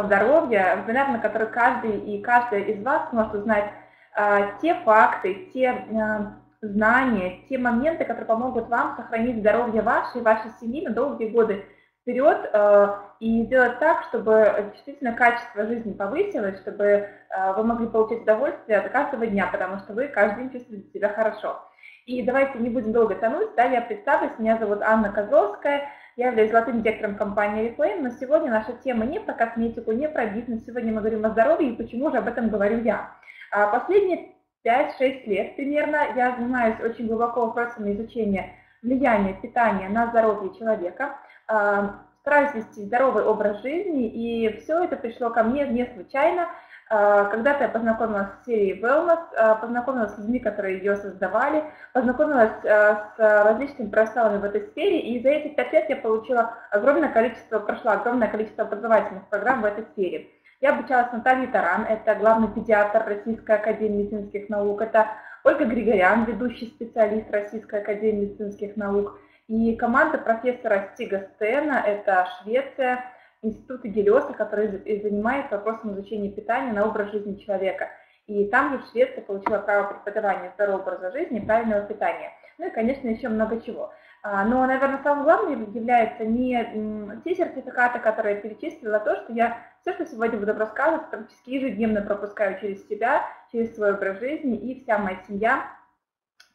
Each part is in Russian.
здоровья, вебинар, на который каждый и каждая из вас сможет узнать а, те факты, те а, знания, те моменты, которые помогут вам сохранить здоровье вашей, вашей семьи на долгие годы вперед э, и сделать так, чтобы действительно качество жизни повысилось, чтобы э, вы могли получать удовольствие от каждого дня, потому что вы каждый день чувствуете себя хорошо. И давайте не будем долго тянуть, да, я представлюсь, меня зовут Анна Козловская, я являюсь золотым директором компании Reflame, но сегодня наша тема не про косметику, не про бизнес, сегодня мы говорим о здоровье и почему же об этом говорю я. А последние 5-6 лет примерно я занимаюсь очень глубоко вопросами изучения влияния питания на здоровье человека, а, стараюсь вести здоровый образ жизни, и все это пришло ко мне не случайно. А, когда-то я познакомилась с серией Wellness, а, познакомилась с людьми, которые ее создавали, познакомилась с различными профессионалами в этой сфере, и за эти пять лет я получила огромное количество, прошла огромное количество образовательных программ в этой сфере. Я обучалась Натальей Таран, это главный педиатр Российской Академии медицинских наук, это Ольга Григорян, ведущий специалист Российской Академии медицинских наук, и команда профессора Стига Стена, это Швеция, Институт Гелиоса, который занимается вопросом изучения питания на образ жизни человека. И там же в Швеции получила право преподавания здорового образа жизни и правильного питания. Ну и, конечно, еще много чего. А, но, наверное, самым главным является не те сертификаты, которые я перечислила, а то, что я все, что сегодня буду рассказывать, практически ежедневно пропускаю через себя, через свой образ жизни, и вся моя семья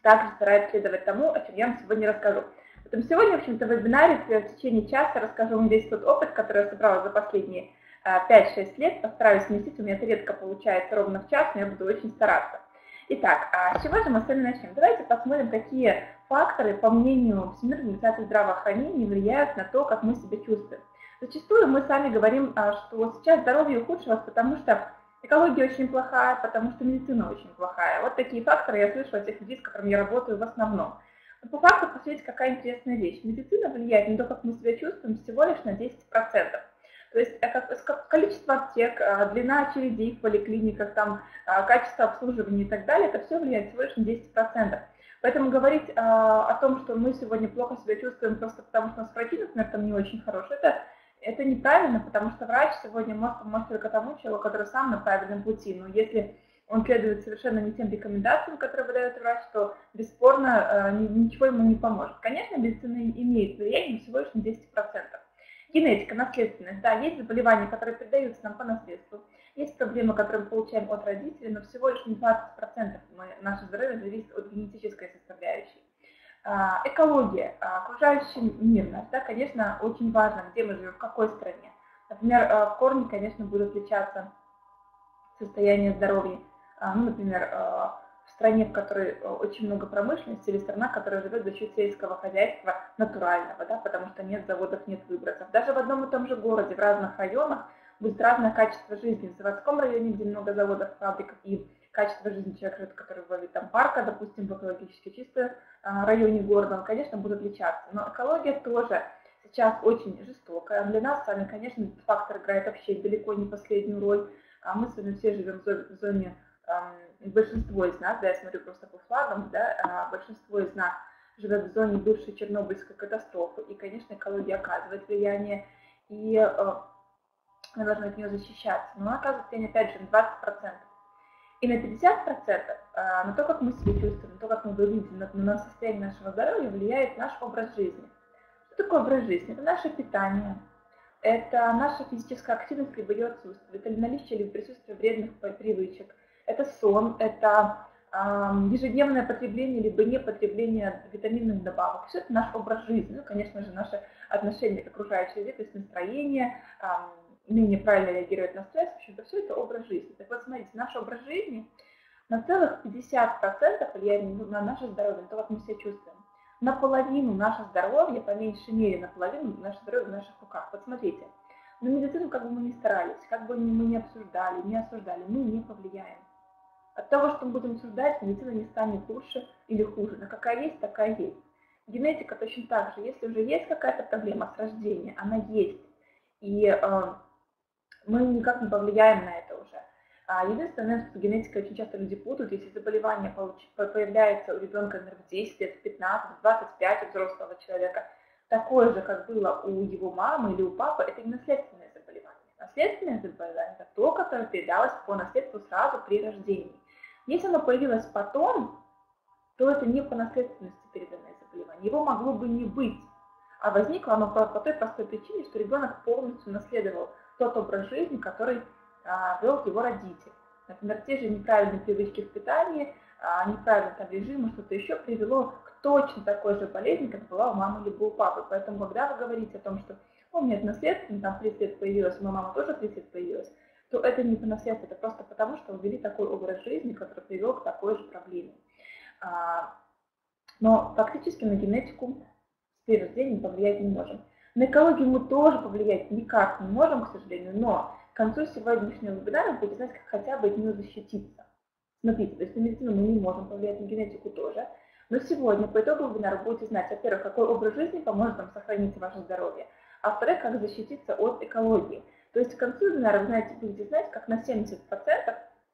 также старается следовать тому, о чем я вам сегодня расскажу. Поэтому сегодня, в общем-то, в вебинаре в течение часа расскажу вам весь тот опыт, который я собрала за последние 5-6 а, лет, постараюсь вместить, у меня это редко получается ровно в час, но я буду очень стараться. Итак, а с чего же мы с вами начнем? Давайте посмотрим, какие факторы, по мнению Всемирной организации здравоохранения, влияют на то, как мы себя чувствуем. Зачастую мы сами говорим, а, что сейчас здоровье ухудшилось, потому что экология очень плохая, потому что медицина очень плохая. Вот такие факторы я слышу от тех людей, с которыми я работаю в основном. По факту, посмотрите, какая интересная вещь. Медицина влияет на то, как мы себя чувствуем, всего лишь на 10%. То есть э, количество аптек, э, длина очередей в поликлиниках, там, э, качество обслуживания и так далее, это все влияет всего лишь на 10%. Поэтому говорить о том, что мы сегодня плохо себя чувствуем просто потому, что у нас противник, например, там не очень хороший, это, это неправильно, потому что врач сегодня может помочь только тому человеку, который сам на правильном пути. Но если он следует совершенно не тем рекомендациям, которые выдает врач, то бесспорно ничего ему не поможет. Конечно, медицина имеет влияние всего лишь на 10%. Генетика, наследственность. Да, есть заболевания, которые передаются нам по наследству. Есть проблемы, которые мы получаем от родителей, но всего лишь не 20% мы, наше здоровье зависит от генетической составляющей. А, экология, а, окружающий мир наш, да, конечно, очень важно, где мы живем, в какой стране. Например, в корне, конечно, будет отличаться состояние здоровья. Ну, например, стране, в которой э, очень много промышленности, или страна, которая живет за счет сельского хозяйства натурального, да, потому что нет заводов, нет выбросов. Даже в одном и том же городе, в разных районах будет разное качество жизни. В заводском районе, где много заводов, фабрик, и качество жизни человека, который в там парка, допустим, в экологически чистом а, районе города, он, конечно, будет отличаться. Но экология тоже сейчас очень жестокая. Для нас с вами, конечно, этот фактор играет вообще далеко не последнюю роль. А мы с вами все живем в зоне большинство из нас, да, я смотрю просто по флагам, да, а большинство из нас живет в зоне бывшей Чернобыльской катастрофы, и, конечно, экология оказывает влияние, и э, мы должны от нее защищаться. Но она оказывает влияние, опять же, на 20%. И на 50% э, на то, как мы себя чувствуем, на то, как мы выглядим, на, на состояние нашего здоровья влияет наш образ жизни. Что такое образ жизни? Это наше питание, это наша физическая активность либо ее отсутствие, это наличие или присутствие вредных привычек – это сон, это ежедневное потребление либо непотребление витаминных добавок. Все это наш образ жизни. Ну, конечно же, наше отношение к окружающей среде, то есть настроение, умение правильно реагировать на стресс, в общем-то, все это образ жизни. Так вот, смотрите, наш образ жизни на целых 50% влияет на наше здоровье, на то, как мы себя чувствуем. Наполовину наше здоровье, по меньшей мере, наполовину наше здоровье в наших руках. Вот смотрите, на медицину как бы мы не старались, как бы мы не обсуждали, не осуждали, мы не повлияем. От того, что мы будем обсуждать, медицина не станет лучше или хуже. Но какая есть, такая есть. Генетика точно так же. Если уже есть какая-то проблема с рождения, она есть. И э, мы никак не повлияем на это уже. А единственное, что генетика очень часто люди путают, если заболевание появляется у ребенка в 10 лет, в 15, в 25 у взрослого человека, такое же, как было у его мамы или у папы, это не наследственное заболевание наследственное заболевание, это то, которое передалось по наследству сразу при рождении. Если оно появилось потом, то это не по наследственности переданное заболевание. Его могло бы не быть. А возникло оно по, по той простой причине, что ребенок полностью наследовал тот образ жизни, который а, вел его родитель. Например, те же неправильные привычки в питании, а, неправильный там режим, что-то еще привело к точно такой же болезни, как была у мамы либо у папы. Поэтому, когда вы говорите о том, что у меня это наследственно, там 30 лет появилось, у моей мамы тоже 30 лет появилось, то это не по наследству, это просто потому, что ввели такой образ жизни, который привел к такой же проблеме. А, но фактически на генетику с перерождением повлиять не можем. На экологию мы тоже повлиять никак не можем, к сожалению, но к концу сегодняшнего вебинара вы будете знать, как хотя бы от нее защититься. Смотрите, то есть на медицину мы не можем повлиять, на генетику тоже. Но сегодня по итогу вебинара будете знать, во-первых, какой образ жизни поможет вам сохранить ваше здоровье, а во-вторых, как защититься от экологии. То есть к концу вебинара вы знаете, будете знать, как на 70%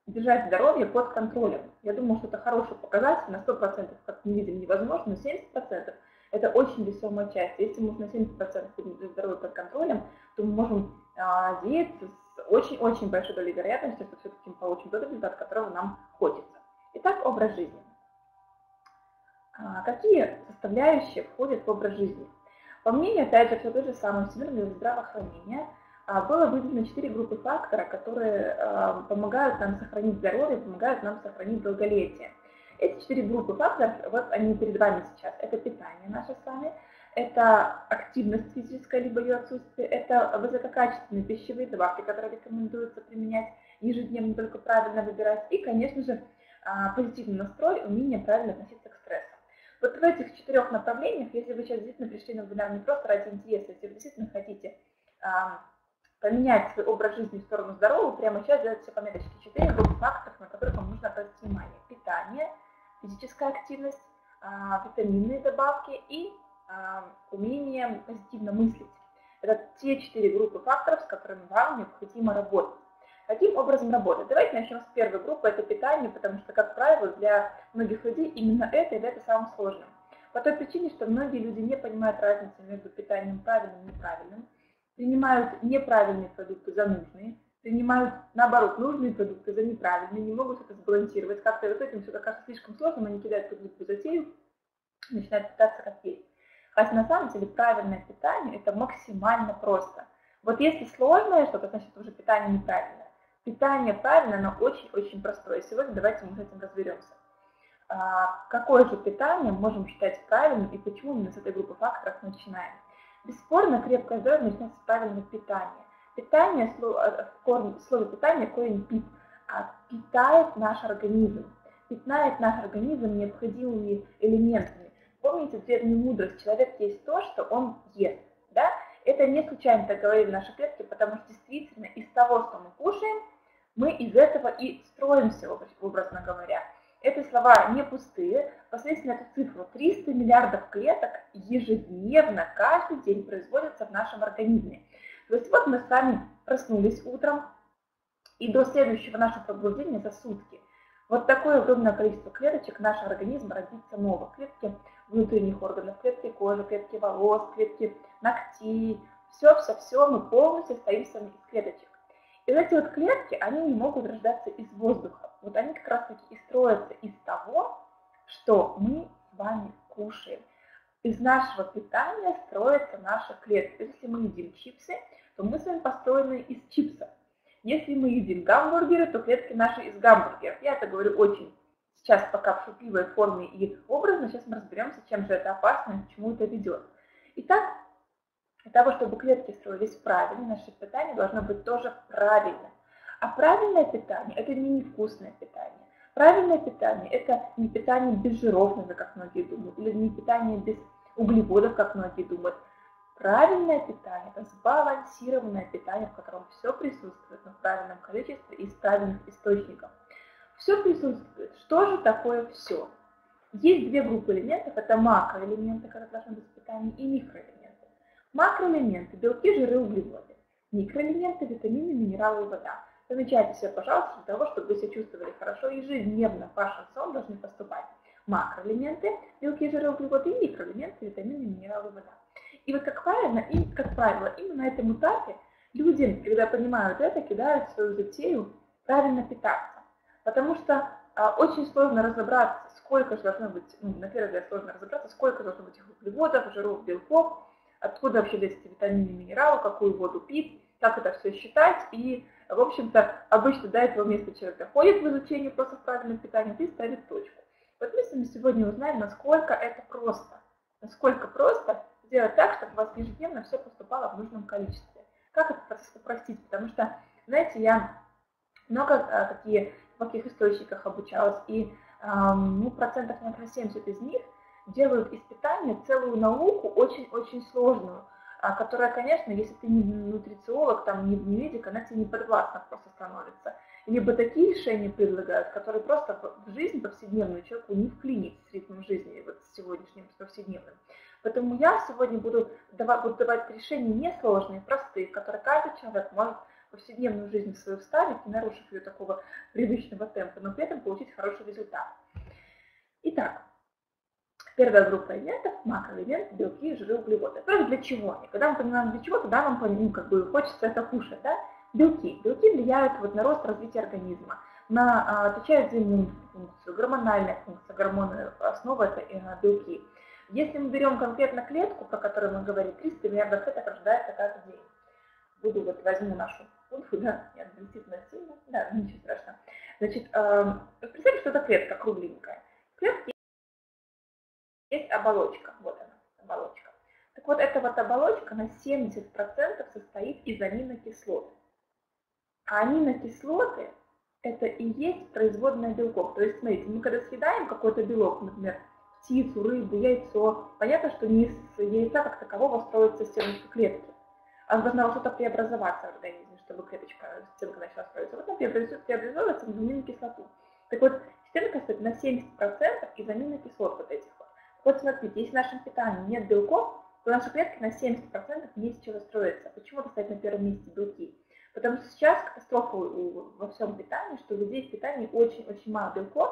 держать здоровье под контролем. Я думаю, что это хороший показатель, на 100%, как мы видим, невозможно, но 70% это очень весомая часть. Если мы на 70% держать здоровье под контролем, то мы можем а, с очень-очень большой долей вероятности, что все-таки мы получим тот результат, которого нам хочется. Итак, образ жизни. А, какие составляющие входят в образ жизни? По мнению, опять же, все то же самое Всемирного здравоохранения, было выделено четыре группы факторов, которые а, помогают нам сохранить здоровье, помогают нам сохранить долголетие. Эти четыре группы факторов, вот они перед вами сейчас. Это питание наше с вами, это активность физическая, либо ее отсутствие, это высококачественные пищевые добавки, которые рекомендуется применять ежедневно, только правильно выбирать, и, конечно же, а, позитивный настрой, умение правильно относиться к стрессу. Вот в этих четырех направлениях, если вы сейчас действительно пришли на вебинар не просто ради интереса, если вы действительно хотите поменять свой образ жизни в сторону здорового, прямо сейчас делайте все пометочки. Четыре группы факторов, на которые вам нужно обратить внимание. Питание, физическая активность, а, витаминные добавки и а, умение позитивно мыслить. Это те четыре группы факторов, с которыми вам необходимо работать. Каким образом работать? Давайте начнем с первой группы, это питание, потому что, как правило, для многих людей именно это является самым сложным. По той причине, что многие люди не понимают разницы между питанием правильным и неправильным принимают неправильные продукты за нужные, принимают, наоборот, нужные продукты за неправильные, не могут это сбалансировать. Как-то вот этим все кажется слишком сложным, они кидают продукты затею, начинают питаться как есть. Хотя на самом деле правильное питание – это максимально просто. Вот если сложное что-то, значит уже питание неправильное. Питание правильное, но очень-очень простое. Сегодня давайте мы с этим разберемся. А, какое же питание можем считать правильным и почему именно с этой группы факторов начинаем? Бесспорно, крепкое здоровье начинается с правильного питания. Питание, слово, корень, слово питание, корень пит, а питает наш организм. Питает наш организм необходимыми элементами. Помните древнюю мудрость, человек есть то, что он ест. Да? Это не случайно так говорили наши предки, потому что действительно из того, что мы кушаем, мы из этого и строимся, образно говоря. Эти слова не пустые. Посмотрите эту цифру. 300 миллиардов клеток ежедневно, каждый день производятся в нашем организме. То есть вот мы с вами проснулись утром, и до следующего нашего пробуждения за сутки. Вот такое огромное количество клеточек нашего организма родится новых. Клетки внутренних органов, клетки кожи, клетки волос, клетки ногтей. Все-все-все мы полностью состоим из клеточек. И эти вот клетки, они не могут рождаться из воздуха. Вот они как раз таки и строятся из того, что мы с вами кушаем. Из нашего питания строятся наши клетки. Если мы едим чипсы, то мы с вами построены из чипсов. Если мы едим гамбургеры, то клетки наши из гамбургеров. Я это говорю очень сейчас пока в шутливой форме и образно. Сейчас мы разберемся, чем же это опасно и к чему это ведет. Итак, для того, чтобы клетки строились правильно, наше питание должно быть тоже правильным. А правильное питание – это не невкусное питание. Правильное питание – это не питание безжированное, как многие думают, или не питание без углеводов, как многие думают. Правильное питание – это сбалансированное питание, в котором все присутствует, но в правильном количестве и из правильных источников. Все присутствует. Что же такое все? Есть две группы элементов. Это макроэлементы, которые должны быть в питании, и микроэлементы. Макроэлементы – белки, жиры, углеводы. Микроэлементы – витамины, минералы и вода. Помечайте себе, пожалуйста, для того, чтобы вы себя чувствовали хорошо. Ежедневно в ваш рацион должны поступать макроэлементы, белки, жиры, углеводы и микроэлементы, витамины, минералы вода. И вот как правильно, и, как правило, именно на этом этапе Люди, когда понимают это, кидают свою затею правильно питаться. Потому что а, очень сложно разобраться, сколько же должно быть, ну, на первый взгляд сложно разобраться, сколько должно быть углеводов, жиров, белков, откуда вообще взять эти витамины, минералы, какую воду пить, как это все считать. И, в общем-то, обычно до этого места человек доходит в изучении просто правильного питания и ставит точку. Вот мы с вами сегодня узнаем, насколько это просто. Насколько просто сделать так, чтобы у вас ежедневно все поступало в нужном количестве. Как этот процесс упростить? Потому что, знаете, я много а, такие, в каких источниках обучалась, и ну, процентов, наверное, 70 из них делают из питания целую науку, очень-очень сложную, а, которая, конечно, если ты не нутрициолог, там, не, не медик, она тебе не подвластна просто становится. Либо такие решения предлагают, которые просто в жизнь повседневную человеку не вклинить с ритмом жизни, вот с сегодняшним, с повседневным. Поэтому я сегодня буду давать, буду давать решения несложные, простые, которые каждый человек может повседневную жизнь свою вставить, не нарушив ее такого привычного темпа, но при этом получить хороший результат. Итак, первая группа элементов – макроэлементы, белки, жиры, углеводы. То для чего они? Когда мы понимаем для чего, тогда нам ну, как бы хочется это кушать. Да? Белки. Белки влияют вот, на рост развития организма, на, а, отвечают за иммунную функцию, гормональная функция, гормоны, основа – это э, белки. Если мы берем конкретно клетку, про которую мы говорили, 300 миллиардов клеток рождается каждый день. Буду вот возьму нашу функцию, да, нет, действительно сильно, да, ничего страшного. Значит, э, представьте, что это клетка кругленькая. В клетке есть оболочка, вот она, оболочка. Так вот, эта вот оболочка на 70% состоит из аминокислот. А аминокислоты – это и есть производная белков. То есть, смотрите, мы когда съедаем какой-то белок, например, птицу, рыбу, яйцо, понятно, что не из яйца как такового строится стеночка клетки, а должна что-то преобразоваться в организме, чтобы клеточка, стенка начала строиться. Вот она преобразуется в аминокислоту. Так вот, стенка состоит на 70% из аминокислот вот этих вот. Смотрите, если в нашем питании нет белков, то наши клетки на 70% не из чего строятся. Почему это стоит на первом месте белки? Потому что сейчас катастрофа во всем питании, что у людей в питании очень-очень мало белков,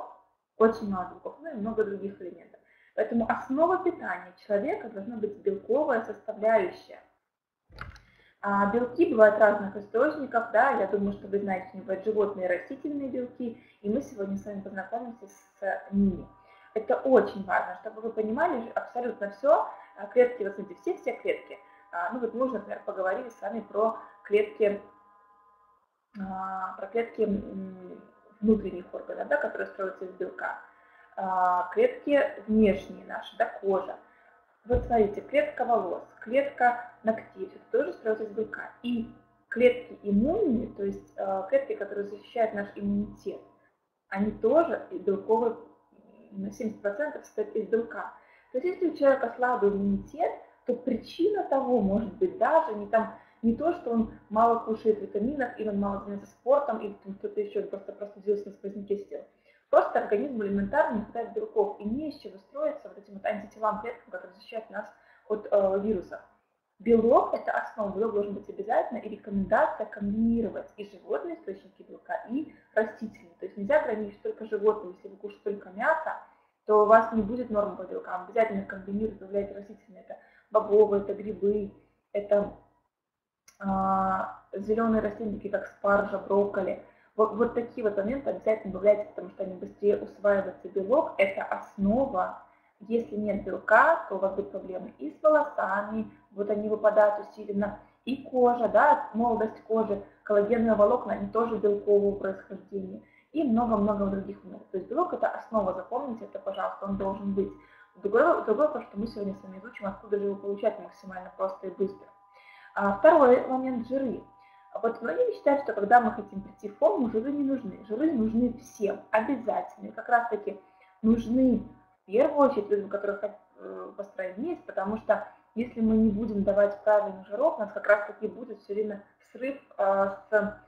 очень мало белков, ну и много других элементов. Поэтому основа питания человека должна быть белковая составляющая. А белки бывают разных источников, да, я думаю, что вы знаете, бывают животные и растительные белки, и мы сегодня с вами познакомимся с ними. Это очень важно, чтобы вы понимали абсолютно все, а, клетки, вот смотрите, все-все клетки. А, ну вот мы уже, например, поговорили с вами про клетки, а, про клетки внутренних органов, да, которые строятся из белка. Клетки внешние наши, да, кожа. Вот смотрите, клетка волос, клетка ногтей, это тоже строится из белка. И клетки иммунные, то есть клетки, которые защищают наш иммунитет, они тоже белковые на 70% состоит из белка. То есть если у человека слабый иммунитет, то причина того может быть даже не, там, не то, что он мало кушает витаминов, или он мало занимается спортом, или кто-то еще просто простудился на сквозняке сел. Просто организм элементарно не хватает белков, и не из чего строиться вот этим вот антителам клеткам, которые защищают нас от э, вирусов. Белок – это основа, белок должен быть обязательно, и рекомендация комбинировать и животные источники белка, и растительные. То есть нельзя ограничить только животные, если вы кушаете только мясо, то у вас не будет нормы по белкам. Обязательно комбинировать, добавлять растительные. Это бобовые, это грибы, это а, зеленые растения, такие как спаржа, брокколи. Вот, вот такие вот моменты обязательно добавляйте, потому что они быстрее усваиваются. Белок – это основа если нет белка, то у вас будут проблемы и с волосами, вот они выпадают усиленно, и кожа, да, молодость кожи, коллагеновые волокна, они тоже белкового происхождения, и много-много других моментов. То есть белок это основа, запомните это, пожалуйста, он должен быть. Другое, другое то, что мы сегодня с вами изучим, откуда же его получать максимально просто и быстро. А второй момент – жиры. Вот многие считают, что когда мы хотим прийти в форму, жиры не нужны. Жиры нужны всем, обязательно. Как раз таки нужны первую очередь людям, хотят э, построить вместе, потому что если мы не будем давать правильный жирок, у нас как раз таки будет все время срыв э, с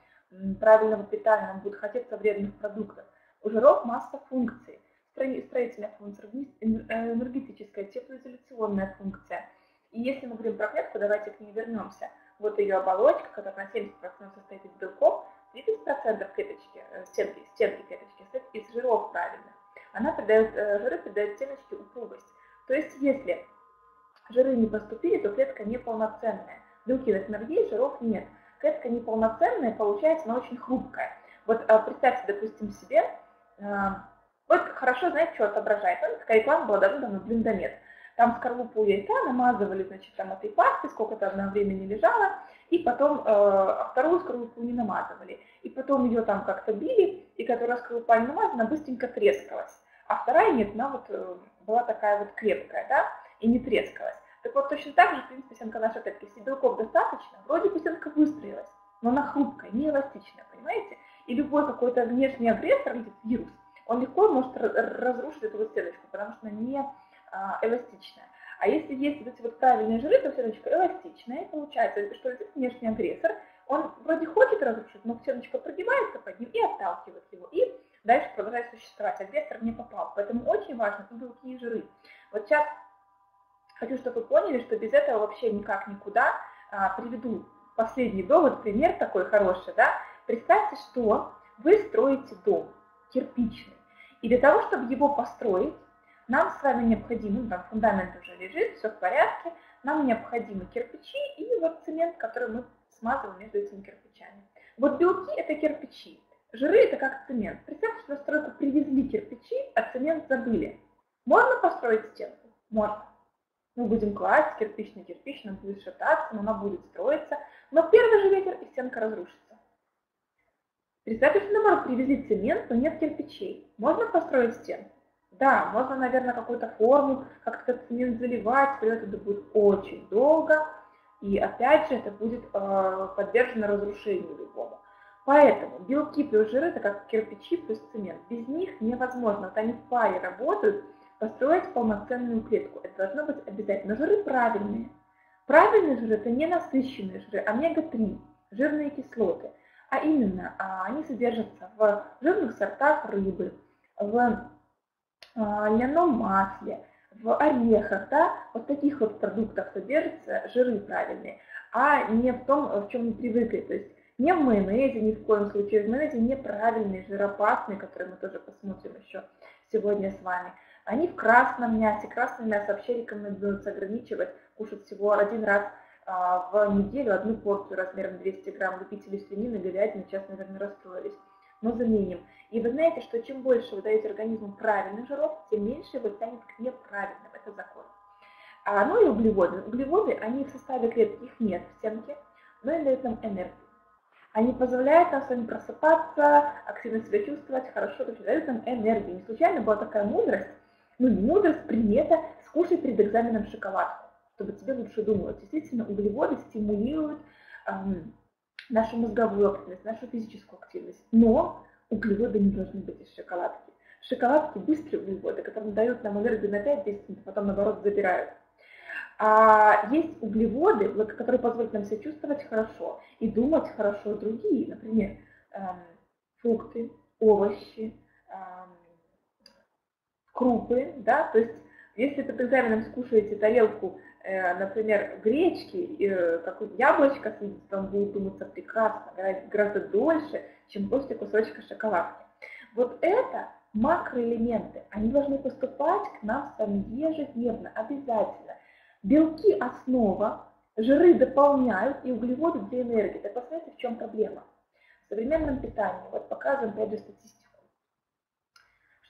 правильного питания, нам будет хотеться вредных продуктов. У жиров масса функций. Строительная функция, э, энергетическая, теплоизоляционная функция. И если мы говорим про клетку, давайте к ней вернемся. Вот ее оболочка, которая на 70% состоит из белков, 30% клеточки, стенки, стенки клеточки состоит из жиров правильных она придает, э, жиры придают стеночке упругость. То есть если жиры не поступили, то клетка неполноценная. Белки, есть, жиров нет. клетка неполноценная, получается, она очень хрупкая. Вот а, представьте, допустим, себе, а, вот хорошо, знаете, что отображает? Ну, такая реклама была давно-давно, блиндомет. Там скорлупу яйца намазывали, значит, там этой пастой, сколько-то одно время не лежала, и потом э, вторую скорлупу не намазывали. И потом ее там как-то били, и которая скорлупа не намазана, быстренько трескалась. А вторая нет, она вот э, была такая вот крепкая, да, и не трескалась. Так вот, точно так же, в принципе, стенка наша опять-таки, если белков достаточно, вроде бы стенка выстроилась, но она хрупкая, не эластичная, понимаете? И любой какой-то внешний агрессор, или вирус, он легко может разрушить эту вот стеночку, потому что она не а, эластичная. А если есть вот эти вот правильные жиры, то стеночка эластичная, и получается, что этот внешний агрессор, он вроде хочет разрушить, но стеночка прогибается под ним и отталкивает его, и дальше продолжает существовать. Агрессор не важно и белки, и жиры. Вот сейчас хочу, чтобы вы поняли, что без этого вообще никак никуда. А, приведу последний довод, пример такой хороший, да. Представьте, что вы строите дом кирпичный. И для того, чтобы его построить, нам с вами необходимо, ну, там фундамент уже лежит, все в порядке, нам необходимы кирпичи и вот цемент, который мы смазываем между этими кирпичами. Вот белки – это кирпичи, жиры – это как цемент. Представьте, что на стройку привезли кирпичи, а цемент забыли. Можно построить стенку? Можно. Мы будем класть кирпич на кирпич, она будет шататься, но она будет строиться. Но первый же ветер и стенка разрушится. Представьте, что наоборот привезли цемент, но нет кирпичей. Можно построить стенку? Да, можно, наверное, какую-то форму, как-то цемент заливать, но это будет очень долго, и опять же это будет э, подвержено разрушению любому. Поэтому белки плюс жиры это как кирпичи плюс цемент. Без них невозможно. Вот они в паре работают, построить полноценную клетку. Это должно быть обязательно. Жиры правильные. Правильные жиры это не насыщенные жиры, омега-3, жирные кислоты. А именно, а, они содержатся в жирных сортах рыбы, в а, льняном масле, в орехах, да, вот таких вот продуктах содержатся жиры правильные, а не в том, в чем мы привыкли, то есть не в майонезе ни в коем случае, в майонезе неправильные, жиропасные, которые мы тоже посмотрим еще сегодня с вами. Они в красном мясе, красное мясо вообще рекомендуется ограничивать, кушать всего один раз а, в неделю одну порцию размером 200 грамм. Любители свинины, говядины сейчас, наверное, расстроились но заменим. И вы знаете, что чем больше вы даете организму правильных жиров, тем меньше его тянет к неправильным. Это закон. А, ну и углеводы. Углеводы, они в составе клетки, их нет в стенке, но они дают нам энергию. Они позволяют нам с вами просыпаться, активно себя чувствовать, хорошо, то дают нам энергию. Не случайно была такая мудрость, ну не мудрость, примета, скушай перед экзаменом шоколадку, чтобы тебе лучше думалось. Действительно, углеводы стимулируют эм, нашу мозговую активность, нашу физическую активность. Но углеводы не должны быть из шоколадки. Шоколадки быстрые углеводы, которые дают нам энергию на 5-10 минут, потом наоборот забирают. А есть углеводы, которые позволят нам себя чувствовать хорошо и думать хорошо. Другие, например, эм, фрукты, овощи, эм, крупы, да, то есть если перед экзаменом скушаете тарелку Э, например, гречки, э, какое-то яблочко там будет думаться прекрасно, гораздо дольше, чем после кусочка шоколадки. Вот это макроэлементы, они должны поступать к нам с вами ежедневно, обязательно. Белки – основа, жиры дополняют и углеводы для энергии. Так посмотрите, в чем проблема. В современном питании, вот показываем опять же статистику,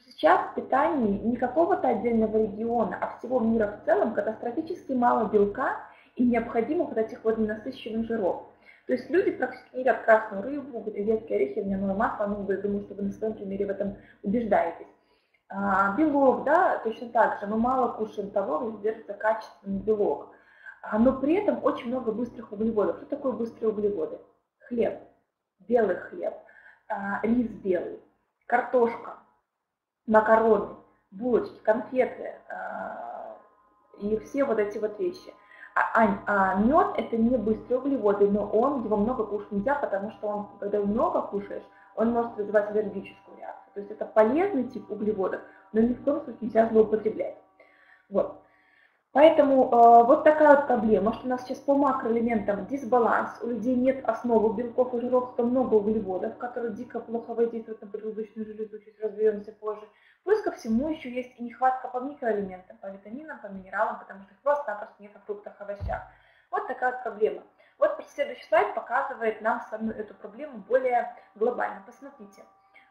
Сейчас в питании не какого-то отдельного региона, а всего мира в целом катастрофически мало белка и необходимых вот этих вот ненасыщенных жиров. То есть люди практически едят красную рыбу, ветки орехи, льняное масло, ну, я думаю, что вы на своем примере в этом убеждаетесь. А, белок, да, точно так же, мы мало кушаем того, где содержится качественный белок. А, но при этом очень много быстрых углеводов. Что такое быстрые углеводы? Хлеб, белый хлеб, а, рис белый, картошка, макароны, булочки, конфеты а, и все вот эти вот вещи. А, Ань, а мед это не быстрые углеводы, но он, его много кушать нельзя, потому что он, когда много кушаешь, он может вызывать аллергическую. То есть это полезный тип углеводов, но ни в коем случае нельзя злоупотреблять. Вот. Поэтому э, вот такая вот проблема, что у нас сейчас по макроэлементам дисбаланс, у людей нет основы белков и жиров, то много углеводов, которые дико плохо воздействуют на поджелудочную железу, чуть разберемся позже. Плюс ко всему еще есть и нехватка по микроэлементам, по витаминам, по минералам, потому что их просто-напросто нет в фруктах, овощах. Вот такая вот проблема. Вот следующий слайд показывает нам эту проблему более глобально. Посмотрите.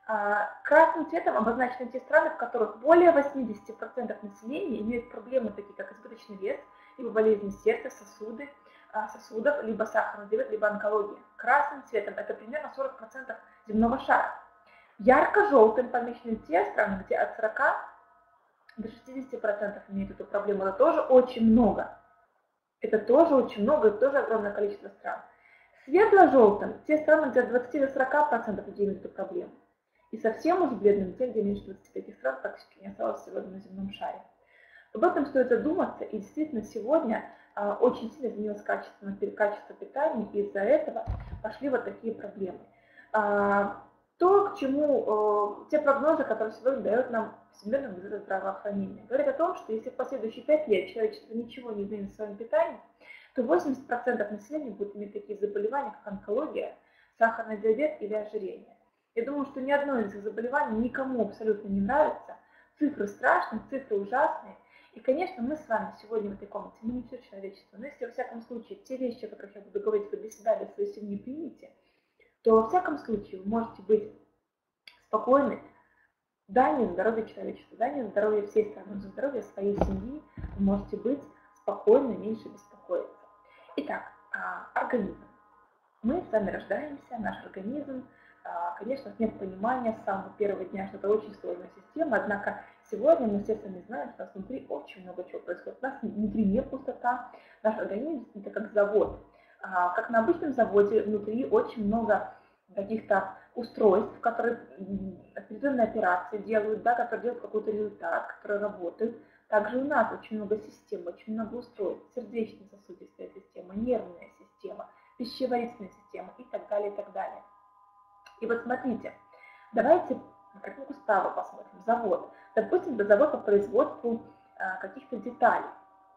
А, красным цветом обозначены те страны, в которых более 80% населения имеют проблемы, такие как избыточный вес, либо болезни сердца, сосуды, а, сосудов, либо сахарный диабет, либо онкология. Красным цветом это примерно 40% земного шара. Ярко-желтым помечены те страны, где от 40 до 60% имеют эту проблему. Это тоже очень много. Это тоже очень много, это тоже огромное количество стран. Светло-желтым те страны, где от 20 до 40% людей имеют эту проблему. И совсем уж бледным те, где меньше 25 стран практически не осталось сегодня на земном шаре. Об этом стоит задуматься, и действительно сегодня а, очень сильно изменилось качество, качество питания, и из-за этого пошли вот такие проблемы. А, то, к чему, э, те прогнозы, которые сегодня дает нам Всемирное бюджет здравоохранения, говорят о том, что если в последующие 5 лет человечество ничего не изменит в своем питании, то 80% населения будет иметь такие заболевания, как онкология, сахарный диабет или ожирение. Я думаю, что ни одно из этих заболеваний никому абсолютно не нравится. Цифры страшные, цифры ужасные. И, конечно, мы с вами сегодня в этой комнате, мы не все человечество, но если во всяком случае те вещи, о которых я буду говорить, вы для себя, для своей семьи примете, то во всяком случае вы можете быть спокойны, да, не здоровье человечества, да, не здоровье всей страны, за здоровье своей семьи вы можете быть спокойны, меньше беспокоиться. Итак, а, организм. Мы с вами рождаемся, наш организм, конечно, нет понимания с самого первого дня, что это очень сложная система, однако сегодня мы все сами знаем, что у нас внутри очень много чего происходит. У нас внутри не пустота, наш организм это как завод, а, как на обычном заводе, внутри очень много каких-то устройств, которые определенные операции делают, да, которые делают какой-то результат, которые работают. Также у нас очень много систем, очень много устройств, сердечно-сосудистая система, нервная система, пищеварительная система и так далее, и так далее. И вот смотрите, давайте картинку справа посмотрим, завод. Допустим, это завод по производству а, каких-то деталей,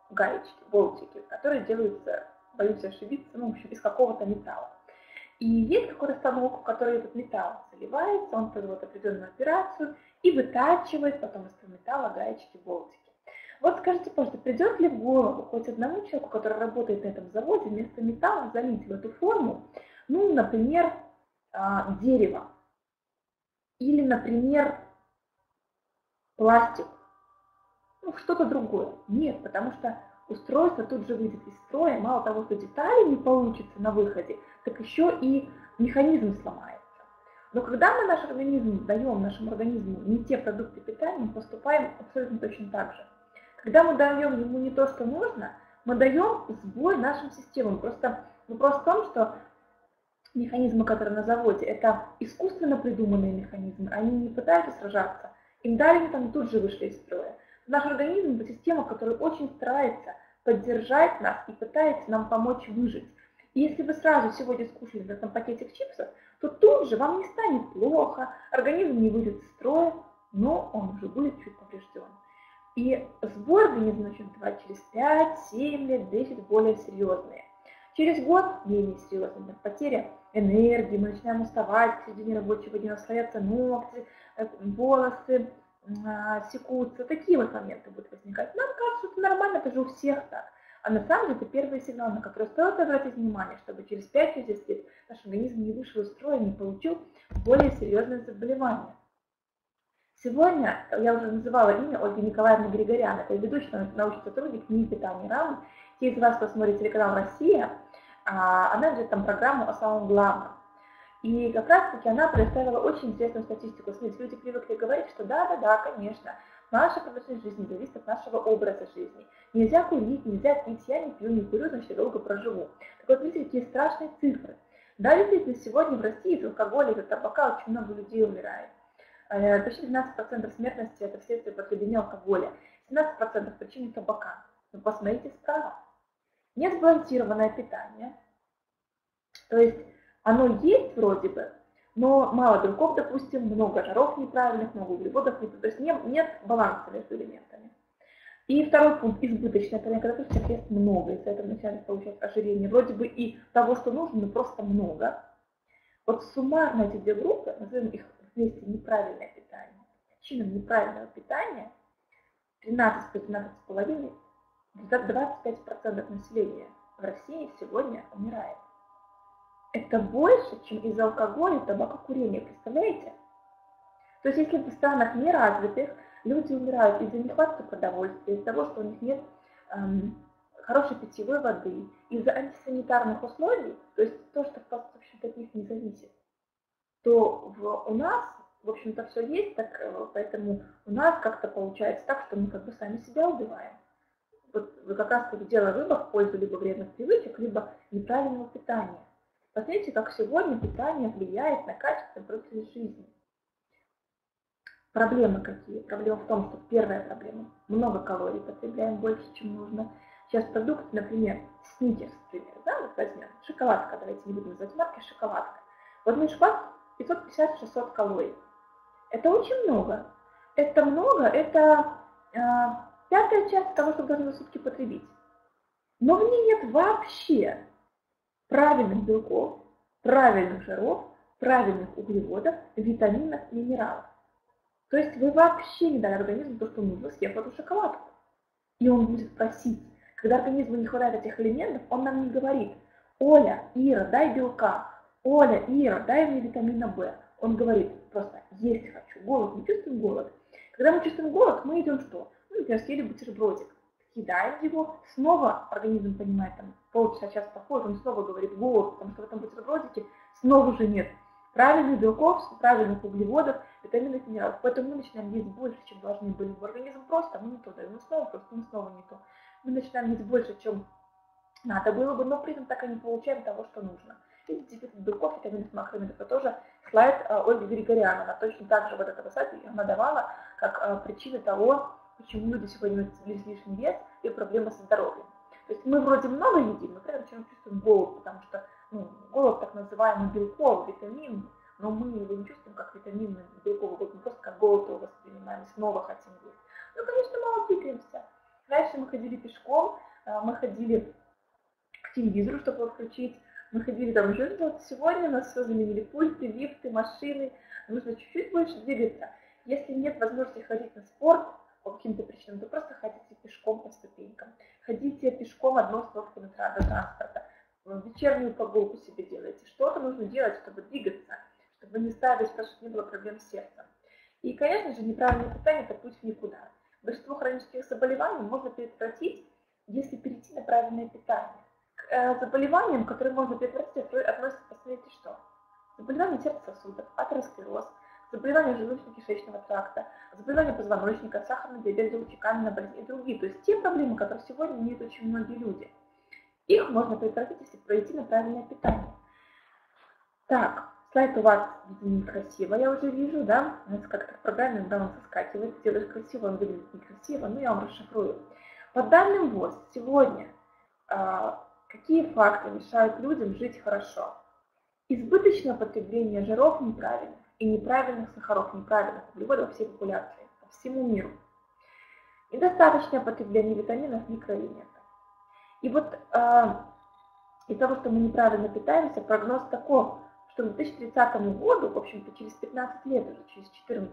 гаечки, болтики, которые делаются боюсь ошибиться, ну, в общем, из какого-то металла. И есть какой-то станок, в который этот металл заливается, он производит определенную операцию и вытачивает потом из этого металла гаечки, болтики. Вот скажите, пожалуйста, придет ли в голову хоть одному человеку, который работает на этом заводе, вместо металла залить в эту форму, ну, например, дерево или, например, пластик, ну, что-то другое? Нет, потому что устройство тут же выйдет из строя, мало того, что детали не получится на выходе, так еще и механизм сломается. Но когда мы наш организм даем нашему организму не те продукты питания, мы поступаем абсолютно точно так же. Когда мы даем ему не то, что нужно, мы даем сбой нашим системам. Просто вопрос в том, что механизмы, которые на заводе, это искусственно придуманные механизмы, они не пытаются сражаться, им дали, там тут же вышли из строя. Наш организм – это система, которая очень старается поддержать нас и пытается нам помочь выжить. И если вы сразу сегодня скушали на этом пакетик чипсов, то тут же вам не станет плохо, организм не выйдет из строя, но он уже будет чуть поврежден. И сбой организма начнет через 5, 7 лет, 10 более серьезные. Через год менее серьезные, потеря энергии, мы начинаем уставать, в середине рабочего дня расслоятся ногти, э, волосы, а, секутся, такие вот моменты будут возникать. Нам кажется, что это нормально, это же у всех так. А на самом деле это первый сигнал, на который стоит обратить внимание, чтобы через 5-10 лет наш организм не вышел из строя, не получил более серьезное заболевание. Сегодня я уже называла имя Ольги Николаевны Григорян, это ведущий научный сотрудник НИИ питания РАН. Те из вас, кто смотрит телеканал «Россия», она ведет там программу о самом главном. И как раз таки она предоставила очень интересную статистику. Смотрите, люди привыкли говорить, что да-да-да, конечно, наша продолжительность жизни зависит от нашего образа жизни. Нельзя курить, нельзя пить, я не пью, не курю, значит я долго проживу. Так вот, видите, какие страшные цифры. Да, действительно, сегодня в России из алкоголя, из табака очень много людей умирает. Почти 12% смертности – это вследствие потребления алкоголя. 17% причины табака. Но посмотрите справа. Несбалансированное питание. То есть оно есть вроде бы, но мало белков, допустим, много жиров неправильных, много углеводов, то есть нет, нет баланса между элементами. И второй пункт – избыточное питание, когда просто ест много, и с этого начинает получать ожирение. Вроде бы и того, что нужно, но просто много. Вот суммарно эти две группы, назовем их вместе неправильное питание. Причинам неправильного питания 13-13,5 25% населения в России сегодня умирает. это больше, чем из алкоголя и табакокурения, представляете? То есть если в странах неразвитых люди умирают из-за нехватки продовольствия, из-за того, что у них нет эм, хорошей питьевой воды, из-за антисанитарных условий, то есть то, что в общем-то от них не зависит, то в, у нас, в общем-то, все есть, так, э, поэтому у нас как-то получается так, что мы как бы сами себя убиваем. Вот как раз таки делая выбор в пользу либо вредных привычек, либо неправильного питания. Посмотрите, как сегодня питание влияет на качество процесса жизни. Проблемы какие? Проблема в том, что первая проблема – много калорий потребляем больше, чем нужно. Сейчас продукты, например, сникерс, например, да, вот возьмем, шоколадка, давайте не будем называть марки, шоколадка. В одной шоколадке 550-600 калорий. Это очень много. Это много, это э, пятая часть того, что должны сутки потребить. Но в ней нет вообще правильных белков, правильных жиров, правильных углеводов, витаминов, минералов. То есть вы вообще не дали организму то, что нужно, съев эту шоколадку. И он будет просить. Когда организму не хватает этих элементов, он нам не говорит, Оля, Ира, дай белка, Оля, Ира, дай мне витамина В. Он говорит просто, есть хочу, голод, мы чувствуем голод. Когда мы чувствуем голод, мы идем что? Ну, например, съели бутербродик, съедаем его, снова организм понимает, там, полчаса, час проходит, он снова говорит голод, потому что в этом бутербродике снова же нет правильных белков, правильных углеводов, витаминов, минералов. Поэтому мы начинаем есть больше, чем должны были в организм просто, мы не то даем, снова просто, мы снова не то. Мы начинаем есть больше, чем надо было бы, но при этом так и не получаем того, что нужно. И дефицит белков, витаминов, макроэлементов, это тоже слайд э, Ольги Григорян. Она точно так же вот этого сайта она давала как э, причины того, почему люди сегодня имеют лишний вес и проблемы со здоровьем. То есть мы вроде много едим, но при этом чувствуем голод, потому что ну, голод так называемый белковый, витамин, но мы его не чувствуем как витаминный белковый голод, мы просто как голод его воспринимаем снова хотим есть. Ну, конечно, мало двигаемся. Раньше мы ходили пешком, э, мы ходили к телевизору, чтобы его включить, мы ходили там еще что-то. Сегодня у нас все заменили пульты, лифты, машины. Нужно чуть-чуть больше двигаться. Если нет возможности ходить на спорт по каким-то причинам, то просто ходите пешком по ступенькам. Ходите пешком одну остановку на транспорта. Вечернюю прогулку себе делайте. Что-то нужно делать, чтобы двигаться, чтобы не ставить, чтобы не было проблем с сердцем. И, конечно же, неправильное питание – это путь в никуда. Большинство хронических заболеваний можно предотвратить, если перейти на правильное питание. К э, заболеваниям, которые можно предотвратить, относятся, посмотрите, что? Заболевания сердца-сосудов, атеросклероз, заболевания желудочно-кишечного тракта, заболевания позвоночника, сахарный диабет, желчекаменная болезнь и другие. То есть те проблемы, которые сегодня имеют очень многие люди. Их можно предотвратить, если пройти на правильное питание. Так, Слайд у вас некрасиво, я уже вижу, да? У нас как-то в программе да, он соскакивает, делаешь красиво, он выглядит некрасиво, но я вам расшифрую. По данным ВОЗ, сегодня а, какие факты мешают людям жить хорошо? Избыточное потребление жиров неправильных и неправильных сахаров, неправильных углеводов во всей популяции, по всему миру. Недостаточное потребление витаминов, микроэлементов. И вот э, из-за того, что мы неправильно питаемся, прогноз такой, что к 2030 году, в общем-то через 15 лет уже, через 14,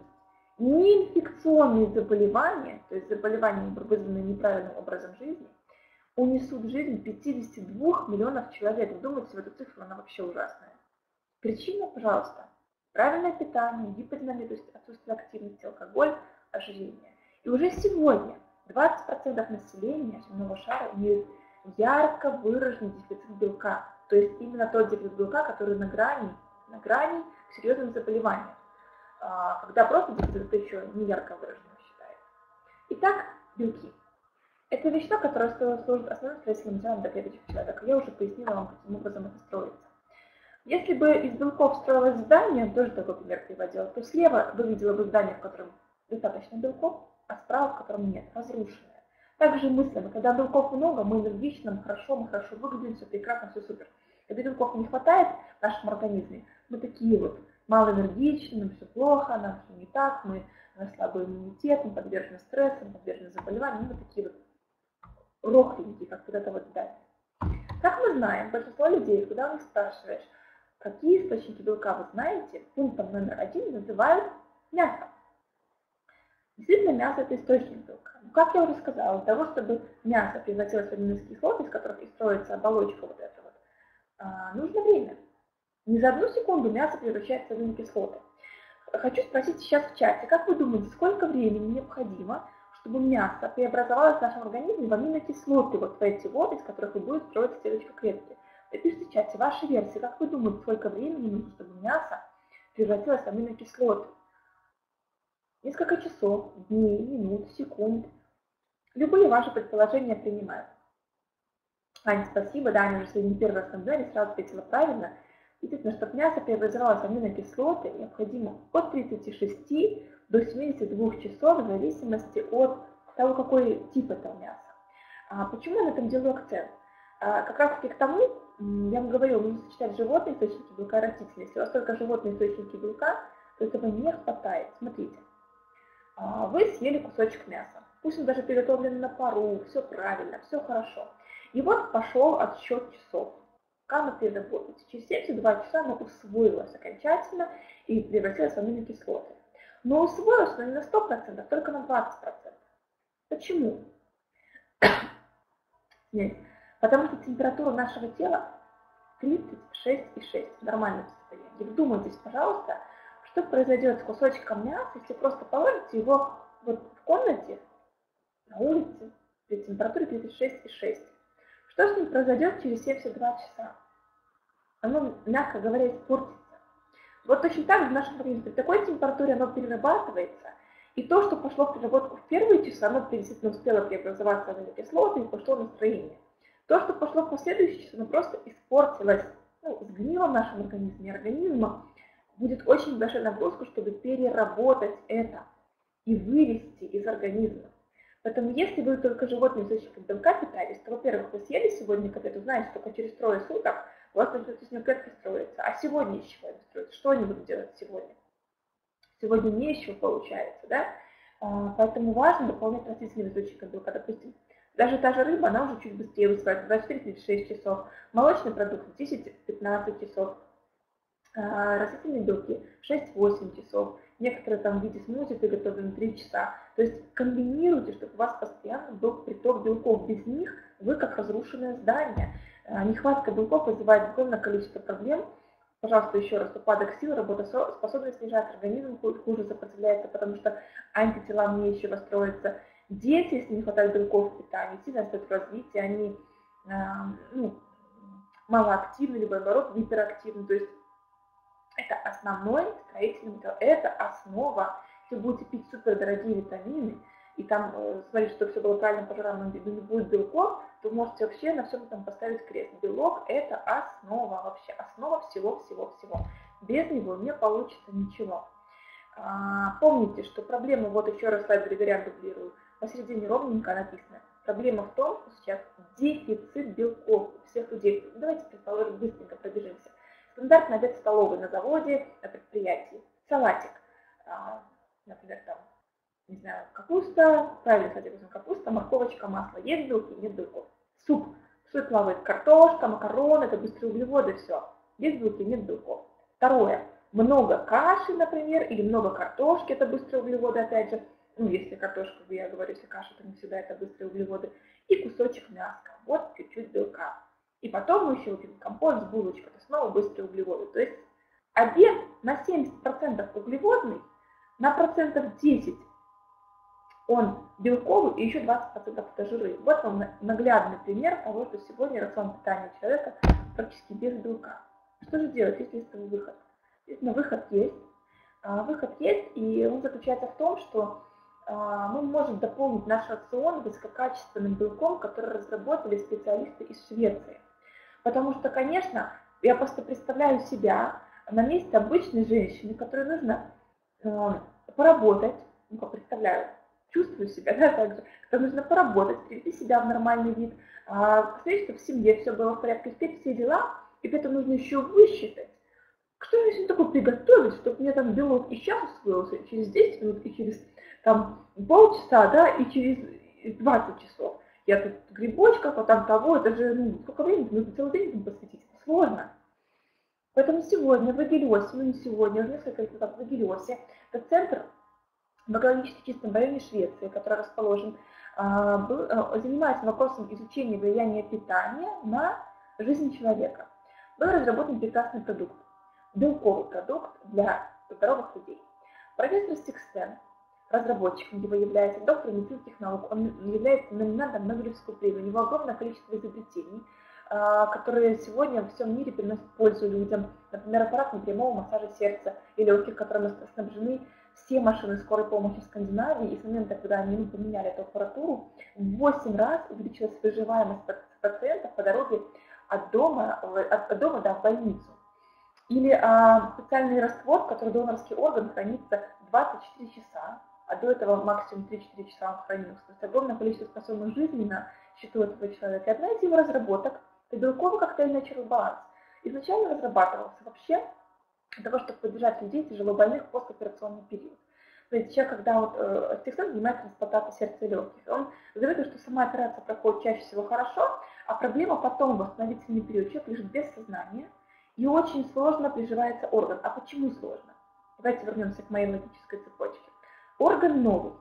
неинфекционные заболевания, то есть заболевания, вызванные неправильным образом жизни, унесут жизнь 52 миллионов человек. Думайте, в эту цифру, она вообще ужасная. Причина, пожалуйста, правильное питание, гиподинамия, то есть отсутствие активности, алкоголь, ожирение. И уже сегодня 20% населения земного шара имеют ярко выраженный дефицит белка. То есть именно тот дефицит белка, который на грани, на грани к серьезным заболеваниям. А, когда просто дефицит еще не ярко выраженным считается. Итак, белки. Это вещество, которое служит основным строительным материалом для клеточек человека. Я уже пояснила вам, каким образом это строится. Если бы из белков строилось здание, тоже такой пример приводила, то слева вы видела бы здание, в котором достаточно белков, а справа, в котором нет, разрушенное. Также мысленно, когда белков много, мы энергичны, нам хорошо, мы хорошо выглядим, все прекрасно, все супер. Когда белков не хватает в нашем организме, мы такие вот малоэнергичны, нам все плохо, нам все не так, мы, у нас слабый иммунитет, мы подвержены стрессам, подвержены заболеваниям, мы такие вот рохленькие, как вот это вот здание. Как мы знаем, большинство людей, когда у них спрашиваешь, какие источники белка вы знаете, пунктом номер один называют мясо. Действительно, мясо – это источник белка. Но, как я уже сказала, для того, чтобы мясо превратилось в аминокислоты, из которых и строится оболочка вот эта вот, а, нужно время. Не за одну секунду мясо превращается в аминокислоты. Хочу спросить сейчас в чате, как вы думаете, сколько времени необходимо, чтобы мясо преобразовалось в нашем организме в аминокислоты, вот в эти вот, из которых и будет строиться клеточка клетки? Чате ваши версии, как вы думаете, сколько времени нужно, чтобы мясо превратилось в аминокислоты? Несколько часов, дней, минут, секунд. Любые ваши предположения принимают. Аня, спасибо, да, Аня уже сегодня первый раз на сразу ответила правильно. Действительно, чтобы мясо преобразовалось в аминокислоты, необходимо от 36 до 72 часов в зависимости от того, какой тип этого мяса. А почему я на этом делаю акцент? А, как раз таки к тому, я вам говорила, нужно сочетать животные источники белка и растительные. Если у вас только животные источники белка, то этого не хватает. Смотрите, а, вы съели кусочек мяса. Пусть он даже приготовлен на пару, все правильно, все хорошо. И вот пошел отсчет часов оно переработать. Через 72 часа оно усвоилось окончательно и превратилось в аминокислоты. Но усвоилось оно не на 100%, только на 20%. Почему? Нет. Потому что температура нашего тела 36,6 в нормальном состоянии. Вдумайтесь, пожалуйста, что произойдет с кусочком мяса, если просто положите его вот в комнате, на улице, при температуре 36,6. Что с ним произойдет через 72 часа? Оно, мягко говоря, испортится. Вот точно так же в нашем организме при такой температуре оно перерабатывается, и то, что пошло в переработку в первые часы, оно действительно успело преобразоваться в аминокислоты и пошло настроение. То, что пошло в последующие часы, оно просто испортилось, ну, сгнило в нашем организме. Организма будет очень большая нагрузка, чтобы переработать это и вывести из организма. Поэтому если вы только животным источником белка питались, то, во-первых, вы съели сегодня к обеду, знаете, только через трое суток у вас начнет из клетка строится. А сегодня из чего они строятся? Что они будут делать сегодня? Сегодня не из получается, да? А, поэтому важно дополнять растительным источником белка. Допустим, даже та же рыба, она уже чуть быстрее усваивается, 24-36 часов. Молочный продукт 10-15 часов. А, растительные белки 6-8 часов. Некоторые там в виде смузи приготовлены 3 часа. То есть комбинируйте, чтобы у вас постоянно был приток белков. Без них вы как разрушенное здание. А, нехватка белков вызывает огромное количество проблем. Пожалуйста, еще раз, упадок сил, работоспособность снижается, организм хуже сопротивляется, потому что антитела мне еще строятся. Дети, если не хватает белков в питании, сильно отстают в развитии, они э, ну, малоактивны, либо наоборот гиперактивны. То есть это основной строительный материал, это основа. Если будете пить супердорогие витамины, и там э, смотреть, что все было правильно по но не будет белков, то можете вообще на всем этом поставить крест. Белок – это основа вообще, основа всего-всего-всего. Без него не получится ничего. А, помните, что проблема, вот еще раз слайд Григорян дублирую, посередине ровненько написано. Проблема в том, что сейчас дефицит белков у всех людей. Давайте, предположим, быстренько пробежимся. Стандартный обед столовый на заводе, на предприятии. Салатик. А, например, там не знаю, капуста, правильно, кстати, капуста, морковочка, масло. Есть белки, нет белков. Суп. Суп плавает картошка, макароны, это быстрые углеводы, все. Есть белки, нет белков. Второе. Много каши, например, или много картошки, это быстрые углеводы, опять же. Ну, если картошка, я говорю, если каша, то не всегда это быстрые углеводы. И кусочек мяска. Вот чуть-чуть белка. И потом мы еще выпьем компот с булочкой, это снова быстрые углеводы. То есть обед на 70% углеводный, на процентов 10 он белковый и еще 20% это жиры. Вот вам наглядный пример того, что сегодня рацион питания человека практически без белка. Что же делать, если есть выход? Естественно, выход есть. А, выход есть, и он заключается в том, что мы можем дополнить наш рацион высококачественным белком, который разработали специалисты из Швеции. Потому что, конечно, я просто представляю себя на месте обычной женщины, которой нужно э, поработать, ну, как представляю, чувствую себя, да, так же, когда нужно поработать, привести себя в нормальный вид, а, посмотреть, чтобы в семье все было в порядке, успеть все дела, и при этом нужно еще высчитать, что я сегодня такое приготовить, чтобы мне там белок и сейчас усвоился, через 10 минут, и через там полчаса, да, и через 20 часов. Я тут грибочков, а там того, это же, ну, сколько времени, нужно целый день этому посвятить, сложно. Поэтому сегодня в Агилиосе, ну не сегодня, уже несколько лет назад в Агилиосе, это центр в экологически чистом районе Швеции, который расположен, а, а, занимается вопросом изучения влияния питания на жизнь человека. Был разработан прекрасный продукт. белковый продукт для здоровых людей. Профессор Стикстен, разработчиком его является доктор медицинских наук, он является номинантом Нобелевской премии, у него огромное количество изобретений, а, которые сегодня во всем мире приносят пользу людям. Например, аппарат непрямого массажа сердца и легких, которым снабжены все машины скорой помощи в Скандинавии, и с момента, когда они поменяли эту аппаратуру, в 8 раз увеличилась выживаемость пациентов по дороге от дома, от дома до в больницу. Или а, специальный раствор, который донорский орган хранится 24 часа, а до этого максимум 3-4 часа он хранился. То есть огромное количество способных жизней на счету этого человека. И одна из его разработок – белковый коктейль Natural Balance. Изначально разрабатывался вообще для того, чтобы поддержать людей тяжелобольных в постоперационный период. То есть человек, когда вот э, Стиксон занимается трансплантацией сердца и легких, он заметил, что сама операция проходит чаще всего хорошо, а проблема потом в восстановительный период. Человек лежит без сознания, и очень сложно приживается орган. А почему сложно? Давайте вернемся к моей логической цепочке. Орган новый,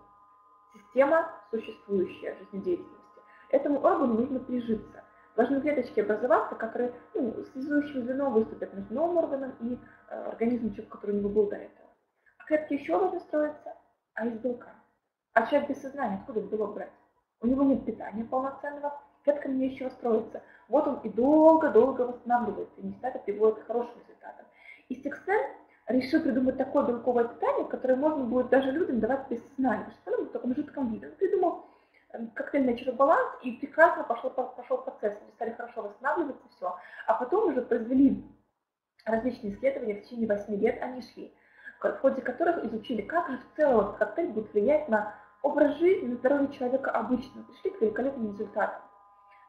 система существующая жизнедеятельности. Этому органу нужно прижиться. Должны клеточки образоваться, которые ну, связующим звеном выступят между новым органом и э, организмом, который у него был до этого. А клетки еще должны строиться, а из белка. А человек без сознания, откуда белок брать? У него нет питания полноценного, клетка не еще строится. Вот он и долго-долго восстанавливается, и не всегда это приводит к хорошим результатам. И Стиксен решил придумать такое белковое питание, которое можно будет даже людям давать без потому что в таком жидком виде. Он придумал эм, коктейль Natural Balance, и прекрасно пошел, пошел процесс, они стали хорошо восстанавливаться, все. А потом уже произвели различные исследования, в течение 8 лет они шли, в ходе которых изучили, как же в целом коктейль будет влиять на образ жизни, на здоровье человека обычно. Пришли к великолепным результатам,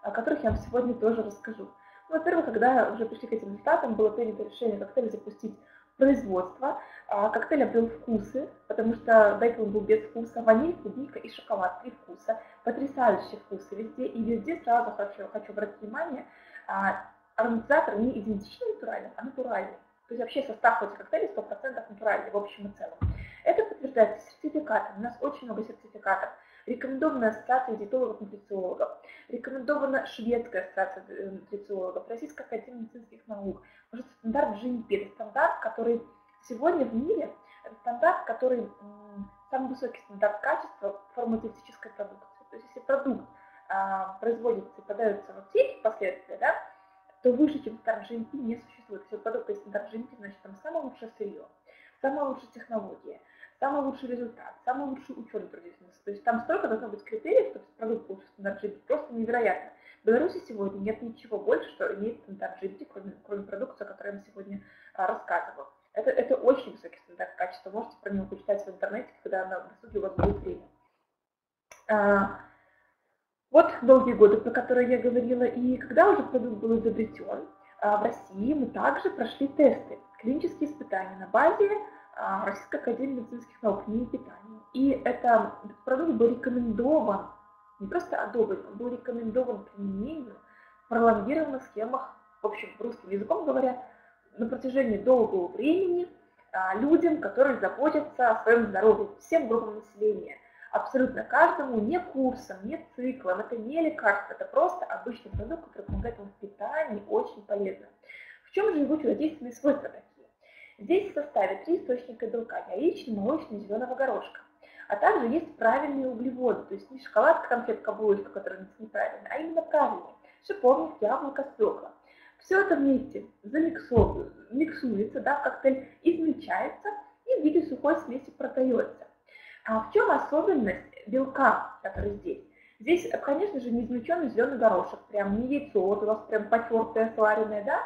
о которых я вам сегодня тоже расскажу. Ну, во-первых, когда уже пришли к этим результатам, было принято решение коктейль запустить производства. А, коктейль обрел вкусы, потому что до этого был без вкуса. Ваниль, клубника и шоколад. Три вкуса. Потрясающие вкусы везде. И везде сразу хочу, хочу обратить внимание, а, ароматизатор не идентичный натуральным, а натуральный. То есть вообще состав этих коктейлей 100% натуральный в общем и целом. Это подтверждается сертификатом. У нас очень много сертификатов. Рекомендована ассоциация диетологов-нутрициологов, рекомендована шведская ассоциация э, нутрициологов, Российская академия медицинских наук, может стандарт GMP, это стандарт, который сегодня в мире, это стандарт, который самый высокий стандарт качества фармацевтической продукции. То есть если продукт а, производится и продается в аптеке впоследствии, да, то выше, чем стандарт GMP, не существует. Если у продукта есть стандарт GMP, значит там самое лучшее сырье, самая лучшая технология, самый лучший результат, самый лучший учет производительности. То есть там столько должно быть критериев, чтобы продукт получил стандарт просто невероятно. В Беларуси сегодня нет ничего больше, что имеет стандарт GMP, кроме, кроме продукции, о которой я вам сегодня а, рассказывала. Это, это очень высокий стандарт качества. Можете про него почитать в интернете, когда на досуге у вас будет время. А, вот долгие годы, про которые я говорила. И когда уже продукт был изобретен, а, в России мы также прошли тесты, клинические испытания на базе Российской Академии медицинских наук, не питания. И это, этот продукт был рекомендован, не просто одобрен, он был рекомендован к применению в пролонгированных схемах, в общем, русским языком говоря, на протяжении долгого времени а, людям, которые заботятся о своем здоровье, всем группам населения. Абсолютно каждому, не курсом, не циклом, это не лекарство, это просто обычный продукт, который помогает вам в питании, очень полезно. В чем же его чудодейственные свойства такие? Здесь в составе три источника белка – яичный, молочный зеленого горошка. А также есть правильные углеводы, то есть не шоколадка, конфетка, булочка, которая неправильная, а именно правильные. Шиповник, яблоко, свекла. Все это вместе замиксуется, да, в коктейль измельчается и в виде сухой смеси продается. А в чем особенность белка, который здесь? Здесь, конечно же, не измельченный зеленый горошек, прям не яйцо, вот у вас прям потертое, сваренное, да?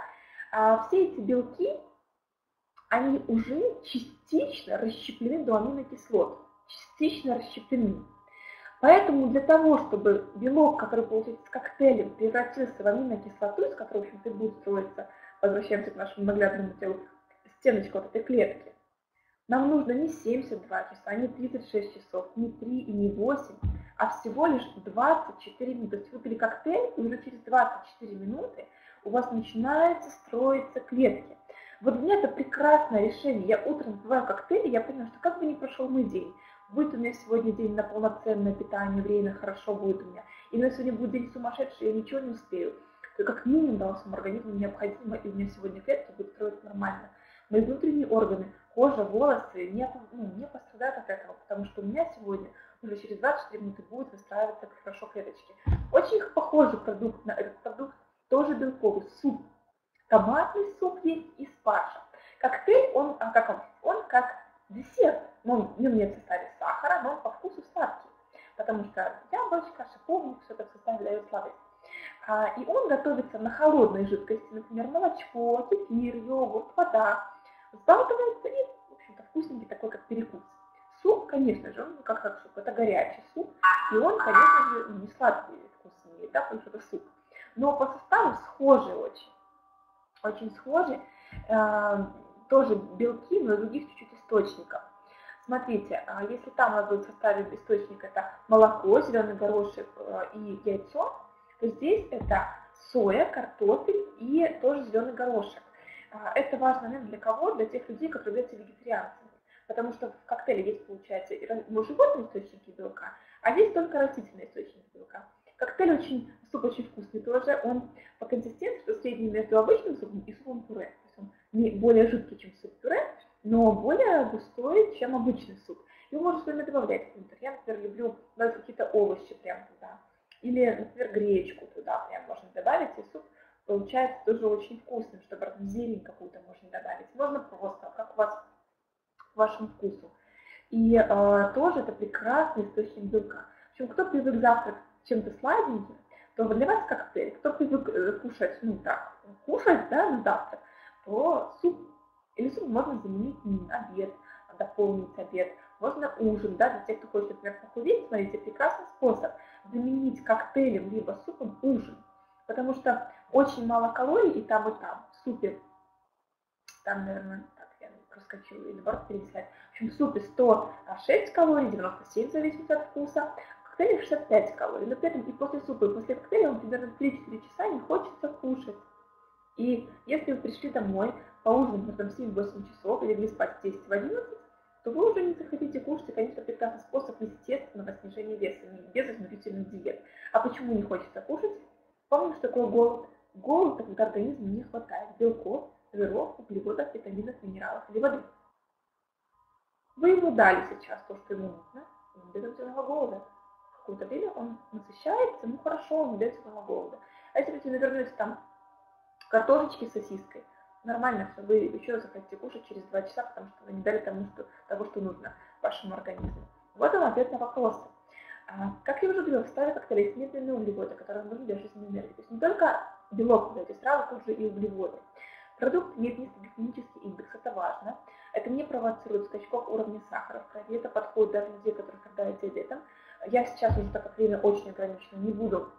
А все эти белки они уже частично расщеплены до аминокислот, частично расщеплены. Поэтому для того, чтобы белок, который получается с коктейлем, превратился в аминокислоту, из которой, в общем-то, будет строиться, возвращаемся к нашему наглядному телу, стеночка вот этой клетки, нам нужно не 72 часа, не 36 часов, не 3 и не 8, а всего лишь 24 минуты. То есть выпили коктейль, и уже через 24 минуты у вас начинаются строиться клетки. Вот для меня это прекрасное решение. Я утром выпиваю коктейль, и я понимаю, что как бы ни прошел мой день, будет у меня сегодня день на полноценное питание, время хорошо будет у меня, и меня сегодня будет день сумасшедший, я ничего не успею, то как минимум дал своему организму необходимо, и у меня сегодня клетки будут строиться нормально. мои внутренние органы, кожа, волосы не, ну, не пострадают от этого, потому что у меня сегодня уже через 24 минуты будет выстраиваться хорошо клеточки. Очень похожий продукт на этот продукт, тоже белковый, суп. Томатный суп есть из спаржа. Коктейль, он, а как он? Он как десерт. Ну, в нем нет в составе сахара, но по вкусу сладкий. Потому что яблочко, шиповник, все это в составе дает сладость. А, и он готовится на холодной жидкости, например, молочко, кефир, йогурт, вода. Взбалтывается и, в общем-то, вкусненький такой, как перекус. Суп, конечно же, он как, как суп, это горячий суп, и он, конечно же, не сладкий вкус да, потому что это суп. Но по составу схожий очень, очень схожий, э, тоже белки, но других чуть-чуть источников. Смотрите, а если там у нас будет в составе источника это молоко, зеленый горошек э, и яйцо, то здесь это соя, картофель и тоже зеленый горошек. А, это важно наверное, для кого? Для тех людей, которые являются вегетарианцами. Потому что в коктейле есть, получается, животные источники белка, а здесь только растительные источники белка. Коктейль очень, суп очень вкусный тоже, он по консистенции средний между обычным супом и супом пюре. То есть он не более жидкий, чем суп-пюре, но более густой, чем обычный суп. Его можно что нибудь добавлять внутрь. Я, например, люблю добавить какие-то овощи прямо туда. Или, например, гречку туда прям можно добавить, и суп получается тоже очень вкусным, чтобы зелень какую-то можно добавить. Можно просто, как у вас, к вашему вкусу. И э, тоже это прекрасный источник белка. В общем, кто привык завтрак чем-то сладеньким, то вас коктейль. Кто привык э, кушать, ну так, кушать, да, на завтрак, то суп или суп можно заменить на обед, дополнить обед. Можно ужин, да, для тех, кто хочет, например, похудеть, смотрите, прекрасный способ заменить коктейлем либо супом ужин. Потому что очень мало калорий и там, и там. В супе, там, наверное, так, я проскочила, или наоборот переписать. В общем, в супе 106 калорий, 97 в зависимости от вкуса, в коктейле 65 калорий. Но при этом и после супа, и после коктейля вам примерно 3-4 часа не хочется кушать. И если вы пришли домой, поужинать, например, 7-8 часов, и легли спать в 10 в 11, то вы уже не захотите кушать, и, конечно, прекрасный способ естественного снижения веса, без изнурительных диет. А почему не хочется кушать? Помнишь, что такое голод? Голод – когда организму не хватает белков, жиров, углеводов, витаминов, минералов или воды. Вы ему дали сейчас то, что ему нужно, он без голода. В какое-то время он насыщается, ну хорошо, он без этого голода. А если вы навернете там картошечки с сосиской – нормально, что вы еще захотите кушать через два часа, потому что вы не дали тому, что, того, что нужно вашему организму. Вот он ответ на вопросы. А, как я уже говорила, в составе коктейля есть медленные углеводы, которые нужны для жизненной энергии. То есть не только белок, кстати, сразу тут же и углеводы. Продукт имеет низкий гликемический индекс, это важно. Это не провоцирует скачков уровня сахара в крови, это подходит даже людей, которые страдают диабетом. Я сейчас уже так как время очень ограничено, не буду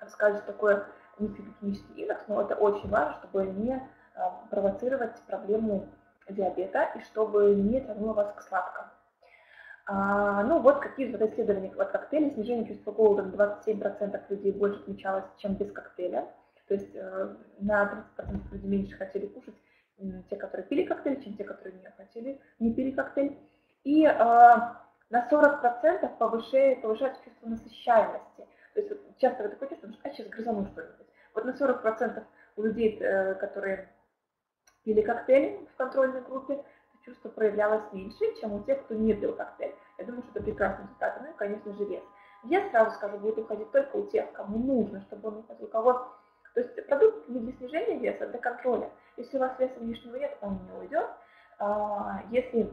рассказывать, такое гликемический индекс, но это очень важно, чтобы не а, провоцировать проблему диабета и чтобы не тянуло вас к сладкому. А, ну вот какие вот исследования от коктейля. Снижение чувства голода на 27% людей больше отмечалось, чем без коктейля. То есть э, на 30% людей меньше хотели кушать те, которые пили коктейль, чем те, которые не хотели, не пили коктейль. И э, на 40% повышает, повышается чувство насыщаемости. То есть вот часто вы такое чувство, а сейчас грызану что-нибудь. Вот на 40% у людей, э, которые пили коктейль в контрольной группе, чувство проявлялось меньше, чем у тех, кто не пил коктейль. Я думаю, что это прекрасный результат. Ну и, конечно же, вес. Вес, сразу скажу, будет уходить только у тех, кому нужно, чтобы он уходил. У кого... То есть продукт не для снижения веса, а для контроля. Если у вас веса лишнего нет, он не уйдет. А, если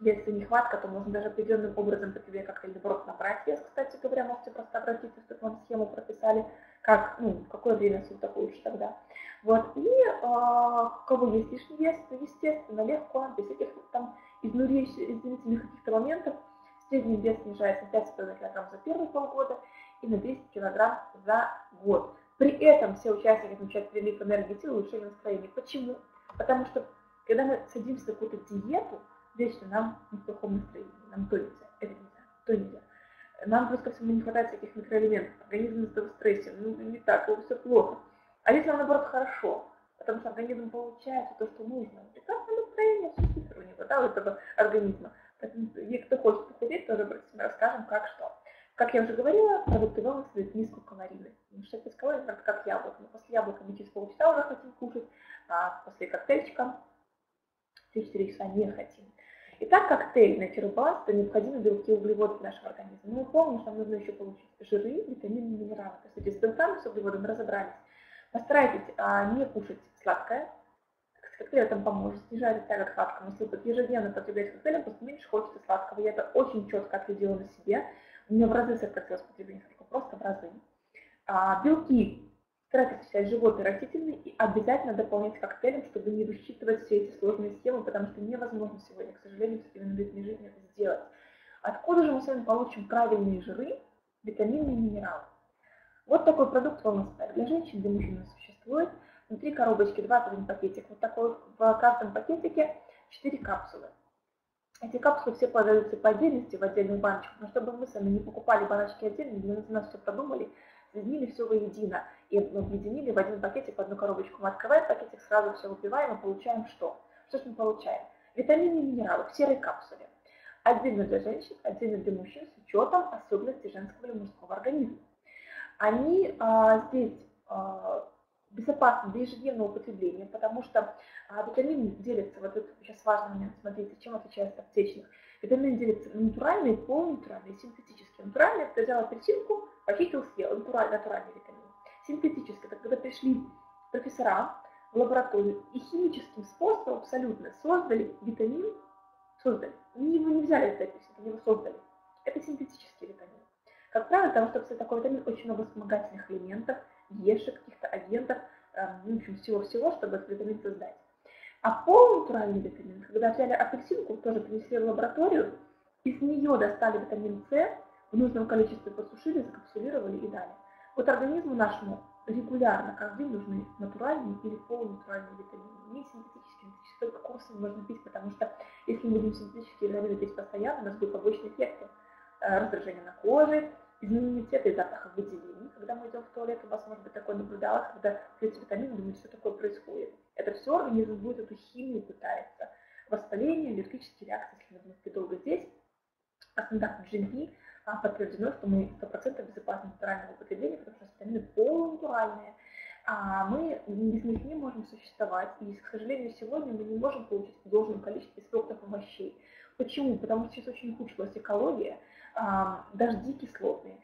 если нехватка, то можно даже определенным образом по тебе как-то наоборот набрать вес, кстати говоря, можете просто обратиться, чтобы вам схему прописали, как, ну, какое время суток лучше тогда. Вот, и э, у кого есть лишний вес, то, естественно, легко, без всяких там изнурительных каких-то моментов, средний вес снижается на 5,5 кг за первые полгода и на 200 кг за год. При этом все участники отмечают прилив энергии и улучшение настроения. Почему? Потому что, когда мы садимся на какую-то диету, вечно нам в плохом настроении, нам то нельзя, это нельзя, то нельзя. Нам просто всему не хватает всяких микроэлементов, организм в стрессе, ну не так, все плохо. А если наоборот хорошо, потому что организм получает то, что нужно. Прекрасное настроение, все супер у него, да, у этого организма. Поэтому, если кто хочет похудеть, тоже мы расскажем, как что. Как я уже говорила, продукты wellness дают низкую калорийность. Потому что без калорий, это как яблоко. Мы после яблока мы через полчаса уже хотим кушать, а после коктейльчика 4 часа не хотим. Итак, коктейль натюробаланс – это необходимые белки и углеводы в нашем организме. Мы помним, что нам нужно еще получить жиры, витамины, минералы. То есть с белками, с углеводами разобрались. Постарайтесь а, не кушать сладкое. Коктейль этом поможет, снижает тягот к сладкому. Если вы ежедневно потребляете коктейль, просто меньше хочется сладкого. Я это очень четко отследила на себе. У меня в разы сократилось потребление сладкого, просто в разы. А, белки Старайтесь взять животные растительные и обязательно дополнять коктейлем, чтобы не высчитывать все эти сложные схемы, потому что невозможно сегодня, к сожалению, в современном ритме жизни это сделать. Откуда же мы с вами получим правильные жиры, витамины и минералы? Вот такой продукт Wellness Для женщин, для мужчин существует. Внутри коробочки 21 пакетик. Вот такой в каждом пакетике 4 капсулы. Эти капсулы все продаются по отдельности в отдельных баночках, но чтобы мы сами не покупали баночки отдельно, для нас все продумали, соединили все воедино и объединили в один пакетик, в одну коробочку. Мы открываем пакетик, сразу все выпиваем и получаем что? Что же мы получаем? Витамины и минералы в серой капсуле. Отдельно для женщин, отдельно для мужчин с учетом особенностей женского или мужского организма. Они а, здесь а, безопасны для ежедневного употребления, потому что а, витамины делятся, вот это сейчас важный момент, смотрите, чем отличается от аптечных. Витамины делятся на натуральные, полунатуральные, синтетические. Натуральные, это взял апельсинку, похитил, съел, натуральный, натуральный витамин. Синтетические, это когда пришли профессора в лабораторию и химическим способом абсолютно создали витамин, создали, не, вы не взяли это апельсин, они его создали. Это синтетический витамин. Как правило, потому что все такой витамин очень много вспомогательных элементов, ешек, каких-то агентов, э, в общем, всего-всего, чтобы этот витамин создать. А полунатуральный витамин, когда взяли апельсинку, тоже принесли в лабораторию, из нее достали витамин С, в нужном количестве подсушили, закапсулировали и дали. Вот организму нашему регулярно, каждый день нужны натуральные или полунатуральные витамины. Не синтетические, только курсами можно пить, потому что если мы будем синтетические витамины пить постоянно, у нас будут побочные эффекты. Э, раздражение на коже, изменение цвета и запаха выделений. Когда мы идем в туалет, у вас может быть такое наблюдалось, когда пьете витамины, думаете, что такое происходит. Это все организм будет эту химию пытается. Воспаление, аллергические реакции, если мы будем долго здесь. А стандартно GMP а, подтверждено, что мы 100% безопасны натурального употребления, потому что витамины полунатуральные. А мы без них не можем существовать. И, к сожалению, сегодня мы не можем получить в должном количестве фруктов и овощей. Почему? Потому что сейчас очень ухудшилась экология, дожди кислотные,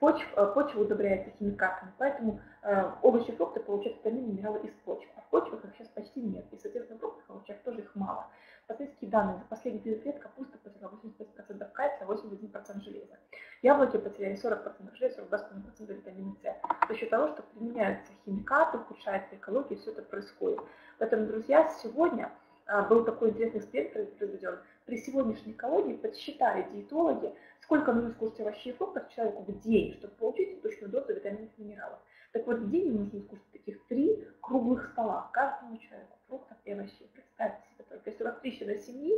почв, э, почва удобряется химикатами, поэтому э, овощи и фрукты получают и минералы из почвы, а в почвах их сейчас почти нет, и, соответственно, в фруктах овощах тоже их мало. Статистические данные за последние 30 лет капуста потеряла 85% кальция, 81% железа. Яблоки потеряли 40% железа, 22% витамина С. За счет того, что применяются химикаты, ухудшается экология, все это происходит. Поэтому, друзья, сегодня а, был такой интересный эксперимент произведен. При сегодняшней экологии подсчитали диетологи, сколько нужно скушать овощей и фруктов человеку в день, чтобы получить точную дозу витаминов и минералов. Так вот, в день нужно скушать таких три круглых стола каждому человеку, фруктов и овощей. Представьте только, если у вас три члена семьи,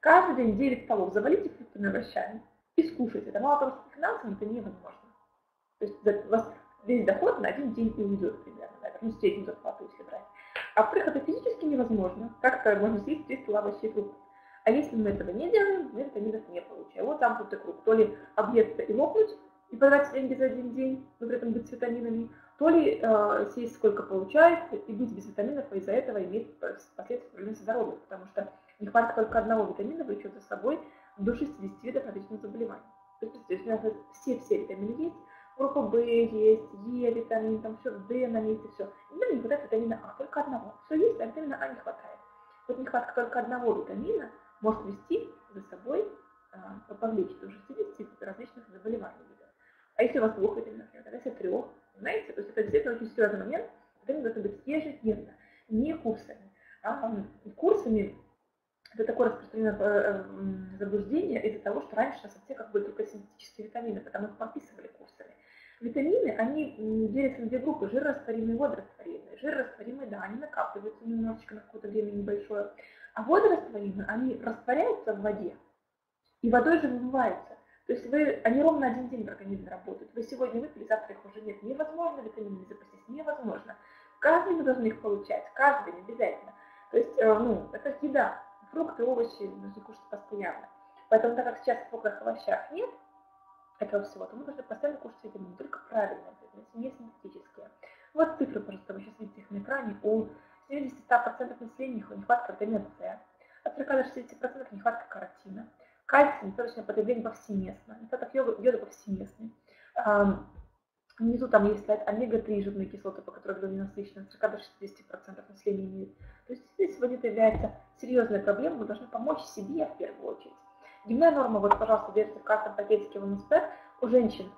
каждый день 9 столов завалите фруктами и овощами и скушайте. Это мало того, что финансово это невозможно. То есть у вас весь доход на один день и уйдет примерно, наверное, ну, среднюю зарплату, если брать. А во-вторых, это физически невозможно. Как-то можно съесть 300 овощей и фруктов. А если мы этого не делаем, мы витаминов не получаем. Вот там вот круг. То ли объесться и лопнуть, и потратить деньги за один день, но при этом быть с витаминами, то ли э, съесть сколько получается и быть без витаминов, и из-за этого иметь последствия проблем со здоровьем, потому что нехватка только одного витамина влечет за собой до 60 видов различных заболеваний. То есть, у нас все-все витамины есть, группа В есть, Е витамин, там все, Д на месте, все. И не хватает витамина А, только одного. Все есть, а витамина А не хватает. Вот нехватка только одного витамина может вести за собой, а, повлечь до 60 различных заболеваний. А если у вас двух витаминов нет, а если трех, знаете, то есть это действительно очень серьезный момент, витамины должны быть ежедневно, не курсами. А, курсами это такое распространенное э, заблуждение из-за того, что раньше на аптеках были только синтетические витамины, потому их подписывали курсами. Витамины, они делятся на две группы, жирорастворимые и водорастворимые. Жирорастворимые, да, они накапливаются немножечко на какое-то время небольшое, а водорастворимые, они растворяются в воде и водой же вымываются. То есть вы, они ровно один день в организме работают. Вы сегодня выпили, завтра их уже нет. Невозможно витаминами запастись, невозможно. Каждый вы должны их получать, каждый день обязательно. То есть, э, ну, это еда. Фрукты, овощи нужно кушать постоянно. Поэтому, так как сейчас в фруктах овощах нет, этого всего, то мы должны постоянно кушать витамины, только правильные витамины, не синтетические. Вот цифры, пожалуйста, вы сейчас видите их на экране. У 70-100% населения нехватка витамина С. от 40 до 60% нехватка каротина. Кальций, недостаточное потребление повсеместно. Недостаток йода, йода повсеместный. Внизу там есть слайд омега-3 жирные кислоты, по которым люди насыщены, 40 до 60% населения имеют. То есть здесь сегодня это является серьезной проблемой, мы должны помочь себе в первую очередь. Дневная норма, вот, пожалуйста, держите в красном пакетике в МСП, у женщин,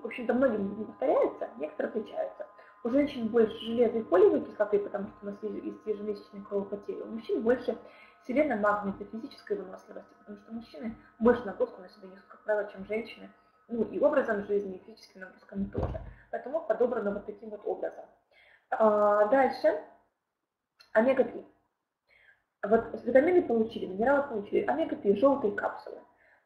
в общем-то, многим не повторяется, некоторые отличаются. У женщин больше железа и фолиевой кислоты, потому что у нас есть ежемесячные кровопотери. У мужчин больше селена, магния для физической выносливости, потому что мужчины больше нагрузку на себя несут, как правило, чем женщины ну и образом жизни, и физическими нагрузками тоже. Поэтому подобрано вот таким вот образом. А, дальше, омега-3. Вот витамины получили, минералы получили, омега-3, желтые капсулы.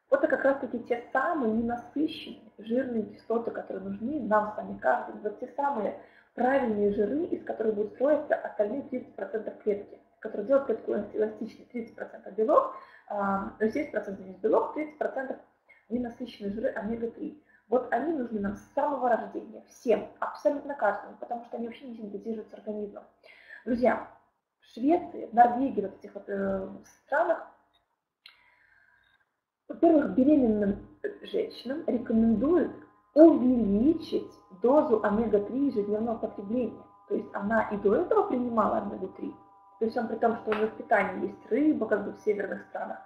Вот это как раз таки те самые ненасыщенные жирные кислоты, которые нужны нам с вами каждому. Вот те самые правильные жиры, из которых будут строиться остальные 30% клетки, которые делают клетку эластичной. 30% белок, 70% здесь белок, 30% ненасыщенные жиры омега-3. Вот они нужны нам с самого рождения, всем, абсолютно каждому, потому что они вообще не синтезируются организмом. Друзья, в Швеции, в Норвегии, вот этих вот э, странах, во-первых, беременным женщинам рекомендуют увеличить дозу омега-3 ежедневного потребления. То есть она и до этого принимала омега-3, есть он при том, что у нее в питании есть рыба, как бы в северных странах,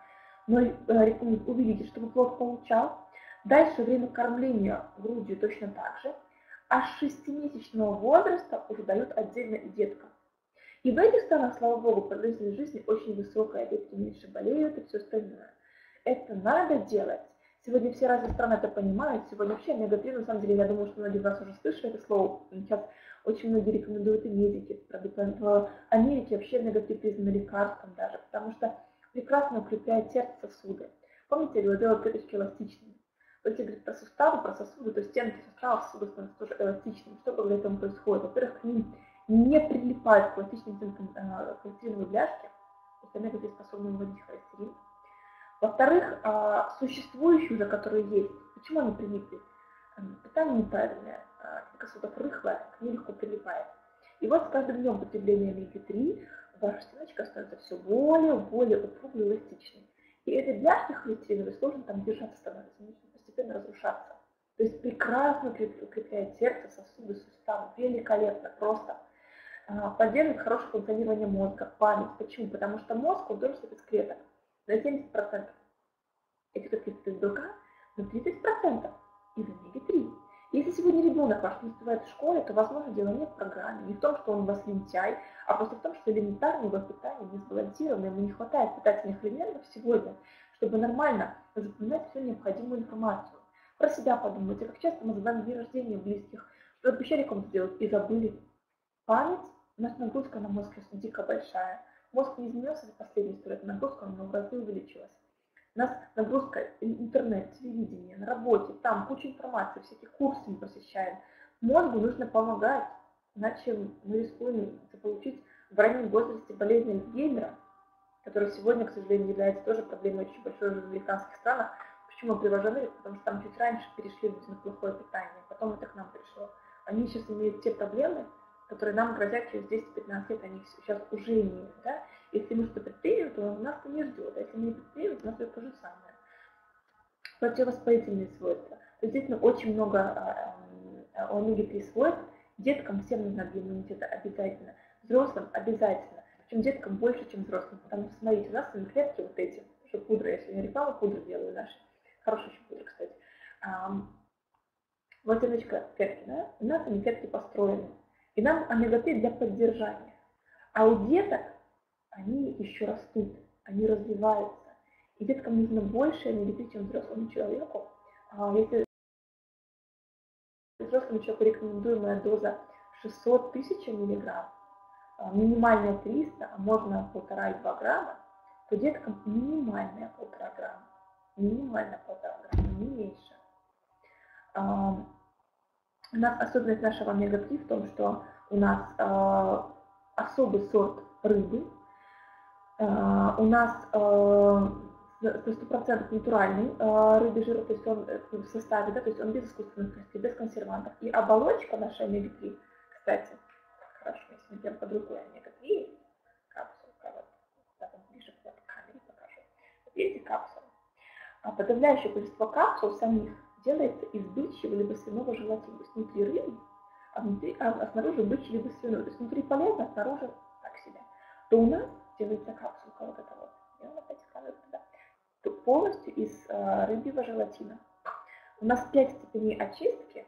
но э, увеличить, чтобы плод получал. Дальше время кормления грудью точно так же. А с 6-месячного возраста уже дают отдельно и деткам. И в этих странах, слава богу, продолжительность жизни очень высокая, детки меньше болеют и все остальное. Это надо делать. Сегодня все разные страны это понимают. Сегодня вообще омега-3, на самом деле, я думаю, что многие из вас уже слышали это слово. Сейчас очень многие рекомендуют и медики. В Америке вообще омега-3 признаны лекарством даже, потому что прекрасно укрепляет сердце сосуды. Помните, я говорила, клеточки эластичными. То есть, говорит про суставы, про сосуды, то стенки суставов сосуды становятся тоже эластичными. Что благодаря этому происходит? Во-первых, к ним не прилипают пластичные э, холестериновые бляшки, то есть омега-3 способны выводить холестерин. Во-вторых, а, существующие уже, которые есть, почему они прилипли? Питание неправильное, а, сосудов рыхлое, к ним легко прилипает. И вот с каждым днем потребления омеги-3 ваша стеночка становится все более, более упругой, эластичной. И этой бляшки холестериновой сложно там держаться становится, она постепенно разрушаться. То есть прекрасно укрепляет сердце, сосуды, суставы, великолепно, просто. А, поддерживает хорошее функционирование мозга, память. Почему? Потому что мозг, он тоже из клеток. На 70% этих клеток из белка, на 30% из омеги-3. Если сегодня ребенок ваш не успевает в школе, то, возможно, дело не в программе, не в том, что он у вас лентяй, а просто в том, что элементарно его питание не сбалансировано, ему не хватает питательных элементов сегодня, чтобы нормально запоминать всю необходимую информацию. Про себя подумайте, как часто мы забываем день рождения близких, что обещали кому-то сделать и забыли. Память, у нас нагрузка на мозг сейчас дико большая. Мозг не изменился за последние сто лет, нагрузка на в разы увеличилась. Нас нагрузка интернет, телевидение, на работе, там куча информации, всякие курсы мы посещаем. Мозгу нужно помогать, иначе мы рискуем заполучить в раннем возрасте болезнь Альцгеймера, которая сегодня, к сожалению, является тоже проблемой очень большой в американских странах. Почему Америку? Потому что там чуть раньше перешли на плохое питание, потом это к нам пришло. Они сейчас имеют те проблемы, которые нам грозят через 10-15 лет, они сейчас уже имеют. Да? Если мы что-то предпримем, то нас это не ждет. А если мы не предпримем, то нас ждет то же самое. Противовоспалительные свойства. Действительно очень много а, а, омеги-3 свойств. Деткам всем нужно для иммунитета обязательно. Взрослым обязательно. Причем деткам больше, чем взрослым. Потому что, смотрите, у нас с клетки вот эти, что пудра, я сегодня рекламу пудры делаю наши. Хорошая еще пудра, кстати. Вот стеночка клетки, да? У нас они клетки построены. И нам омега-3 для поддержания. А у деток они еще растут, они развиваются. И деткам нужно больше омега-3, чем взрослому человеку. А если взрослому человеку рекомендуемая доза 600 тысяч миллиграмм, а минимальная 300, а можно полтора и 2 грамма, то деткам минимальная полтора грамма. Минимально полтора грамма, не меньше. У нас особенность нашего омега-3 в том, что у нас особый сорт рыбы. Э, у нас э, 100% натуральный э, рыбий жир, то есть он в составе, да, то есть он без искусственных красителей, без консервантов. И оболочка нашей омега-3, кстати, хорошо, если берем под рукой омега-3, капсулка, вот, так, ближе к камере, эти капсулы. А подавляющее большинство капсул самих делается из бычьего либо свиного желатина, то есть внутри рыбы, а, внутри, а, а снаружи бычий либо свиной. То есть внутри полезно, а снаружи так себе. То у нас делается капсулка вот эта вот, я вам опять камеру туда, полностью из а, рыбьего желатина. У нас 5 степеней очистки,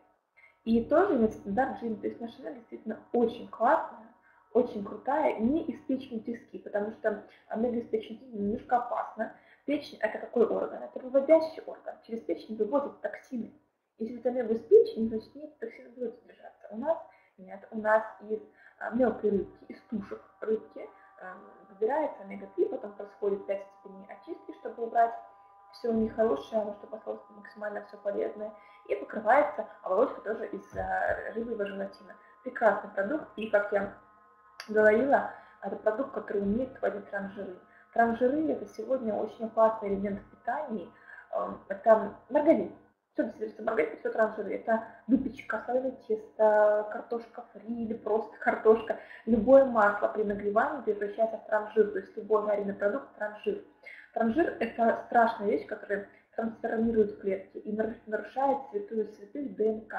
и тоже нет стандарт жизни. То есть энергия действительно очень классная, очень крутая, не из печени тиски, потому что энергия из печени немножко опасна. Печень – это какой орган? Это выводящий орган. Через печень выводят токсины. Если это энергия из печени, значит нет, токсины будут содержаться. У нас нет, у нас из а, мелкой рыбки, из тушек рыбки выбирается омега-3, потом происходит 5 степеней очистки, чтобы убрать все нехорошее, оно чтобы осталось максимально все полезное, и покрывается оболочка тоже из э, рыбьего желатина. Прекрасный продукт, и, как я говорила, это продукт, который умеет вводить транжиры. Транжиры – это сегодня очень опасный элемент в питании. Эм, это маргарин. Все содержится маргарин, все транжиры. Это выпечка, слоеное тесто, картошка фри или просто картошка. Любое масло при нагревании превращается в транжир, то есть любой жареный продукт – транжир. Транжир – это страшная вещь, которая трансформирует клетки и нарушает святую святых ДНК.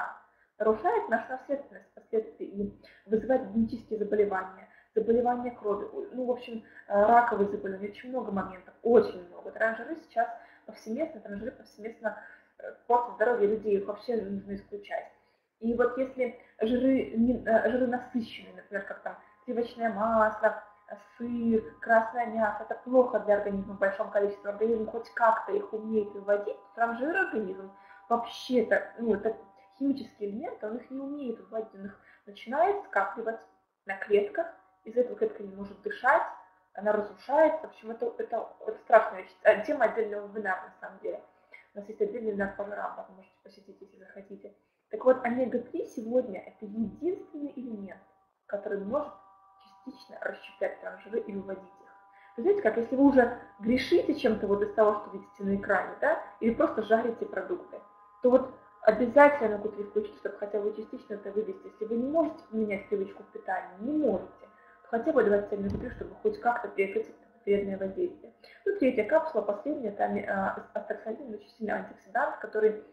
Нарушает нашу наследственность впоследствии и вызывает генетические заболевания, заболевания крови, ну, в общем, э, раковые заболевания, очень много моментов, очень много. Транжиры сейчас повсеместно, транжиры повсеместно портят здоровье людей, вообще нужно исключать. И вот если жиры, э, жиры насыщенные, например, как там сливочное масло, сыр, красное мясо, это плохо для организма в большом количестве. Организм хоть как-то их умеет выводить, транжир организм вообще-то, ну, это химические элементы, он их не умеет выводить, он их начинает скапливать на клетках, из этого клетка не может дышать, она разрушается. В общем, это, это, это страшная. А, тема отдельного вебинара, на самом деле. У нас есть отдельный жирам, вы можете посетить, если захотите. Так вот, омега-3 сегодня это единственный элемент, который может частично расщеплять транжиры и выводить их. Вы знаете, как если вы уже грешите чем-то вот из того, что видите на экране, да, или просто жарите продукты, то вот обязательно к утру чтобы хотя бы частично это вывести. Если вы не можете поменять привычку в питании, не можете, то хотя бы 27 минут, чтобы хоть как-то прекратить вредное воздействие. Ну, третья капсула, последняя, там э, астаксантин, очень сильный антиоксидант, который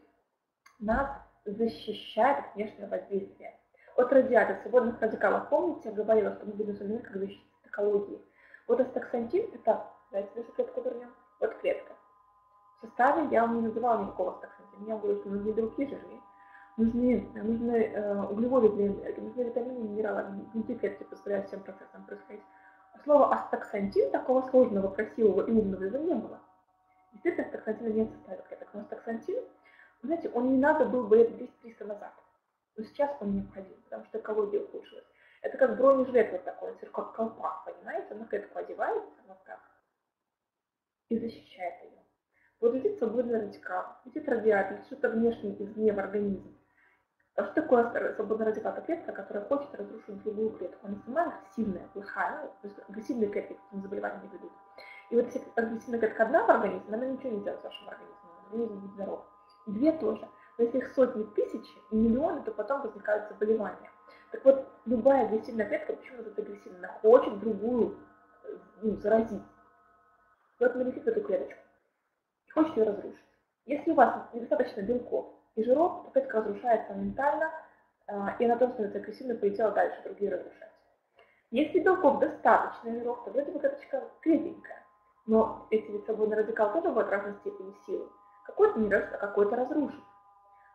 нас защищает от внешнего воздействия от радиации свободных радикалов. Помните, я говорила, что мы будем заниматься как защитить экологии. Вот астаксантин – это, давайте даже клетку вернем, вот клетка. В составе я вам не называла никакого астаксантина. Я говорю, что нужны белки, жиры, нужны, нужны э, углеводы для энергии, нужны витамины, минералы, внутри клетки позволяют всем процессам происходить. А слово астаксантин такого сложного, красивого и умного его не было. Действительно, астаксантина нет в составе клеток, но астаксантин, знаете, он не надо был бы лет 200-300 назад но сейчас он необходим, потому что экология ухудшилась. Это как бронежилет вот такой, как колпак, понимаете? На клетку одевается вот так и защищает ее. Вот летит свободный радикал, летит радиатор, что-то внешнее извне в организм. А что такое свободный радикал? Это клетка, которая хочет разрушить другую клетку. Она сама агрессивная, плохая, то есть агрессивные клетки к заболеваниям ведут. И вот если агрессивная клетка одна в организме, она ничего не делает с вашим организмом, организм будет здоров. Две тоже. Но если их сотни тысяч миллионы, то потом возникают заболевания. Так вот, любая агрессивная клетка, почему она агрессивная, хочет другую ну, заразить. Вот налетит эту клеточку и хочет ее разрушить. Если у вас недостаточно белков и жиров, то клетка разрушается моментально, а, и она тоже становится агрессивной, полетела дальше, другие разрушать. Если белков достаточно жиров, то вроде бы клеточка крепенькая. Но эти свободный радикал тоже будет разной степени силы. Какой-то не разрушит, а какой-то разрушит.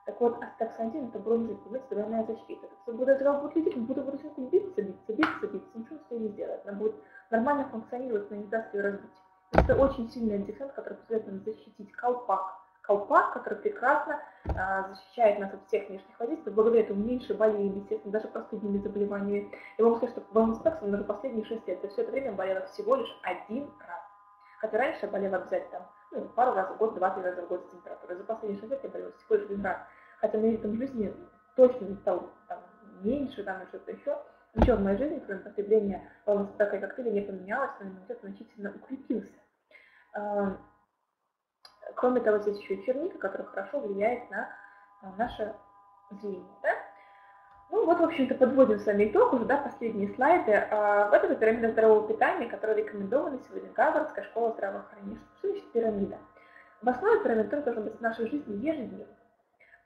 Так вот, астаксантин – это бронзовый предмет, двойная защита. Свобода зря будет лететь, он будет вручную биться, биться, биться, биться, ничего с не сделает. Она будет нормально функционировать, но не даст ее разбить. Это очень сильный антифен, который позволяет нам защитить колпак. Колпак, который прекрасно а, защищает нас от всех внешних воздействий, благодаря этому меньше болеем, естественно, даже простудными заболеваниями. Я могу сказать, что Wellness Tax уже последние 6 лет, за все это время болела всего лишь один раз. Хотя раньше я болела обязательно ну, пару раз в год, два-три раза в год с температурой. За последние 6 лет я болела всего лишь один раз хотя на этом жизни точно не стал там, меньше, там, что-то еще. Ничего в моей жизни, кроме потребления волноспека и коктейля, не поменялось, но иммунитет значительно укрепился. Кроме того, здесь еще и черника, которая хорошо влияет на а, наше зрение. Да? Ну вот, в общем-то, подводим с вами итог, уже, да, последние слайды. А, вот это пирамида здорового питания, которая рекомендована сегодня Гарвардская школа здравоохранения. Что значит пирамида? В основе пирамиды то, должно быть в нашей жизни ежедневно,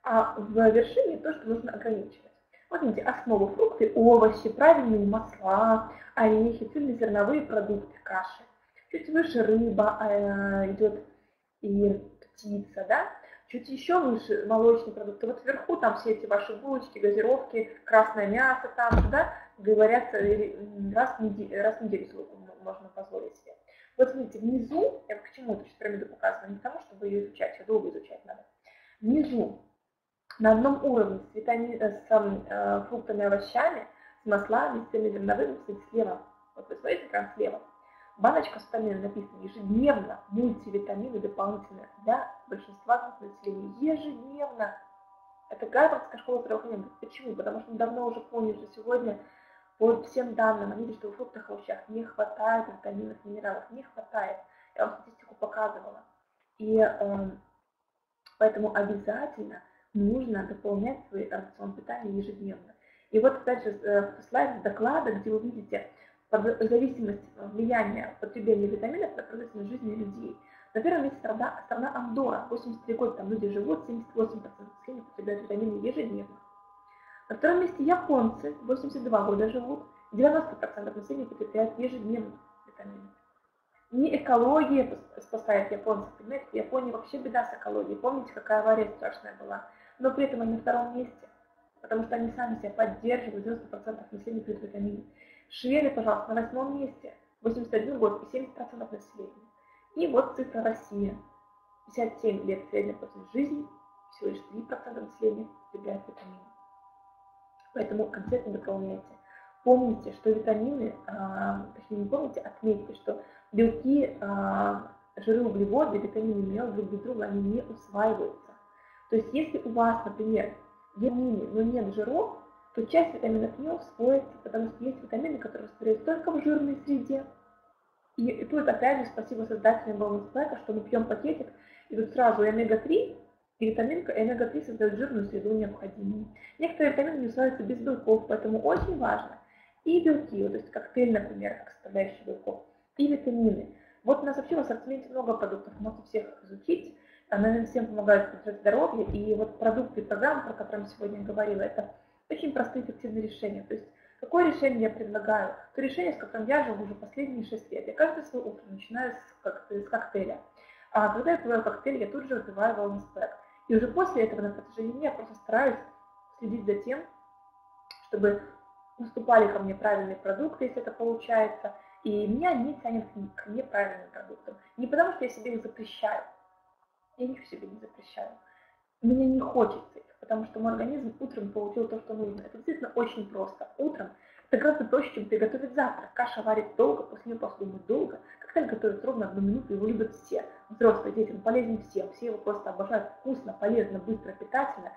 а в вершине то, что нужно ограничивать. Вот видите, основа фрукты, овощи, правильные масла, орехи, цельнозерновые продукты, каши. Чуть выше рыба э, идет и птица, да? Чуть еще выше молочные продукты. Вот вверху там все эти ваши булочки, газировки, красное мясо там, да, говорят, э, раз в неделю, раз в неделю можно позволить себе. Вот смотрите, внизу, я к чему эту пирамиду показываю, не к тому, чтобы ее изучать, ее долго изучать надо. Внизу, на одном уровне с, витамин, э, с э, фруктами овощами, с маслами, с цельнозерновыми, слева, вот вы смотрите, прям слева, баночка с витаминами написано ежедневно, мультивитамины дополнительные для большинства населения. Ежедневно. Это Гарвардская школа здравоохранения. Почему? Потому что мы давно уже поняли, что сегодня по всем данным, они видят, что в фруктах и овощах не хватает витаминов, минералов, не хватает. Я вам статистику показывала. И э, поэтому обязательно нужно дополнять свой рацион питания ежедневно. И вот опять же э, слайд доклада, где вы видите зависимость влияния потребления витаминов на продолжительность жизни людей. На первом месте страна, страна Андора. 83 года там люди живут, 78% населения потребляют витамины ежедневно. На втором месте японцы, 82 года живут, 90% населения потребляют ежедневно витамины. Не экология спасает японцев, понимаете, в Японии вообще беда с экологией. Помните, какая авария страшная была? Но при этом они на втором месте, потому что они сами себя поддерживают, 90% населения пьют витамины. Шведы, пожалуйста, на восьмом месте, 81 год и 70% населения. И вот цифра Россия. 57 лет средняя продолжительность жизни, всего лишь 3% населения потребляет витамины. Поэтому обязательно дополняйте. Помните, что витамины, а, точнее не помните, отметьте, что белки, а, жиры, углеводы, витамины минералы друг без друга, они не усваиваются. То есть если у вас, например, витамины, но нет жиров, то часть витаминов не усвоится, потому что есть витамины, которые растворяются только в жирной среде. И, и тут опять же спасибо создателям Wellness Pack, что мы пьем пакетик, и тут сразу омега-3, и витаминка омега-3 создает жирную среду необходимую. Некоторые витамины не усваиваются без белков, поэтому очень важно и белки, вот, то есть коктейль, например, как составляющий белков, и витамины. Вот у нас вообще в ассортименте много продуктов, можете всех изучить, она всем помогает поддержать здоровье, и вот продукты программы, про которые я сегодня говорила, это очень простые эффективные решения. То есть какое решение я предлагаю? То решение, с которым я живу уже последние 6 лет. Я каждое свое утро начинаю с, как, с коктейля. А когда я пиваю коктейль, я тут же выпиваю wellness pack. И уже после этого на протяжении дня я просто стараюсь следить за тем, чтобы наступали ко мне правильные продукты, если это получается, и меня не тянет к неправильным продуктам. Не потому, что я себе их запрещаю. Я их себе не запрещаю. Мне не хочется их, потому что мой организм утром получил то, что нужно. Это действительно очень просто. Утром это гораздо проще, чем приготовить завтрак. Каша варит долго, после нее посудить долго. Коктейль готовит ровно одну минуту, его любят все. Взрослые, дети, он полезен всем. Все его просто обожают. Вкусно, полезно, быстро, питательно.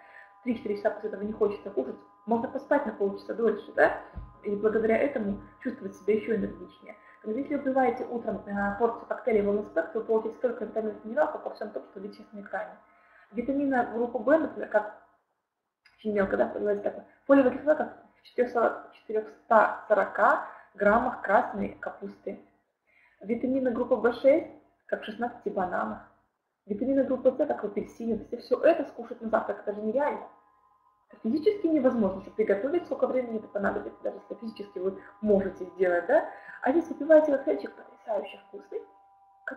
3-4 часа после этого не хочется кушать. Можно поспать на полчаса дольше, да? И благодаря этому чувствовать себя еще энергичнее. Если вы выпиваете утром э, порцию коктейля Wellness Pack, вы получите столько витаминов и минералов, как во всем том, что видите на экране. Витамина группы В, например, как очень мелко, да, появляется такое, фолиевая кислота, как в 440 граммах красной капусты. Витамины группы В6, как в 16 бананах. Витамины группы С, как в апельсине. Если все это скушать на завтрак, это же нереально. Это физически невозможно, чтобы приготовить, сколько времени это понадобится, даже если физически вы можете сделать, да? А здесь выпиваете коктейльчик потрясающе вкусный,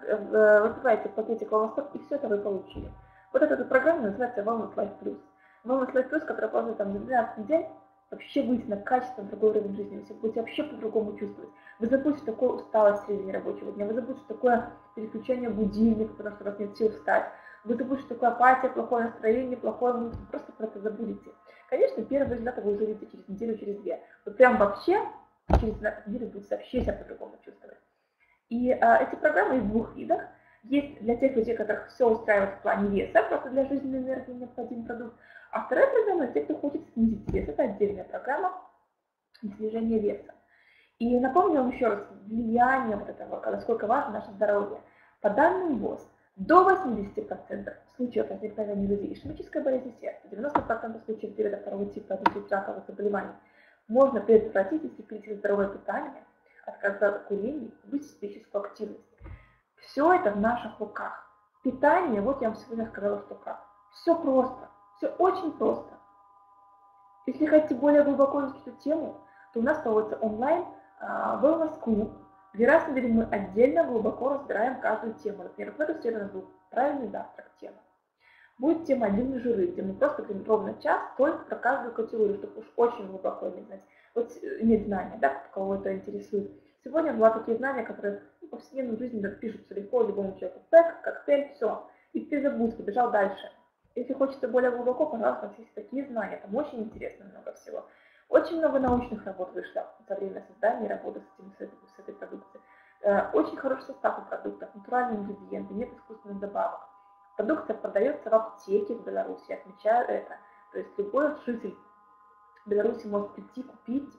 э, выпиваете пакетик волосок, и все это вы получили. Вот эта программа называется Wellness Life Plus. Wellness Life Plus, которая позволит там за 12 недель вообще выйти на качественно другой уровень жизни, вы будете вообще по-другому чувствовать. Вы забудете такое усталость в середине рабочего дня, вы забудете такое переключение будильника, потому что у вас нет сил встать, вы забудете такое апатия, плохое настроение, плохое мысль, просто про это забудете. Конечно, первые результаты вы увидите через неделю, через две. Вот прям вообще через 12 недель будете вообще себя по-другому чувствовать. И а, эти программы из двух видов. Есть для тех людей, которых все устраивает в плане веса, просто для жизненной энергии необходим продукт. А вторая программа для тех, кто хочет снизить вес. Это отдельная программа снижения веса. И напомню вам еще раз влияние вот этого, насколько важно наше здоровье. По данным ВОЗ, До 80% случаев возникновения людей ишемической болезни сердца, 90% случаев периода второго типа раковых заболеваний можно предотвратить, если пить здоровое питание, отказаться от курения, быть физическую активность. Все это в наших руках. Питание, вот я вам сегодня сказала, что как. Все просто, все очень просто. Если хотите более глубоко изучить эту тему, то у нас проводится онлайн uh, wellness клуб, где раз в неделю мы отдельно глубоко разбираем каждую тему. Например, в эту серию у нас был правильный завтрак тема. Будет тема отдельные жиры, где мы просто говорим ровно час только про каждую категорию, чтобы уж очень глубоко иметь знать. Вот э, иметь знания, да, кого это интересует. Сегодня была такие знания, которые в повседневной жизни пишутся легко любому человеку. Пэк, коктейль, все. И ты забудь, побежал дальше. Если хочется более глубоко, пожалуйста, есть такие знания, там очень интересно много всего. Очень много научных работ вышло за время создания и работы с, этим, с, этой, с этой продукцией. Э, очень хороший состав у продуктов, натуральные ингредиенты, нет искусственных добавок. Продукция продается в аптеке в Беларуси, отмечаю это. То есть любой житель Беларуси может прийти купить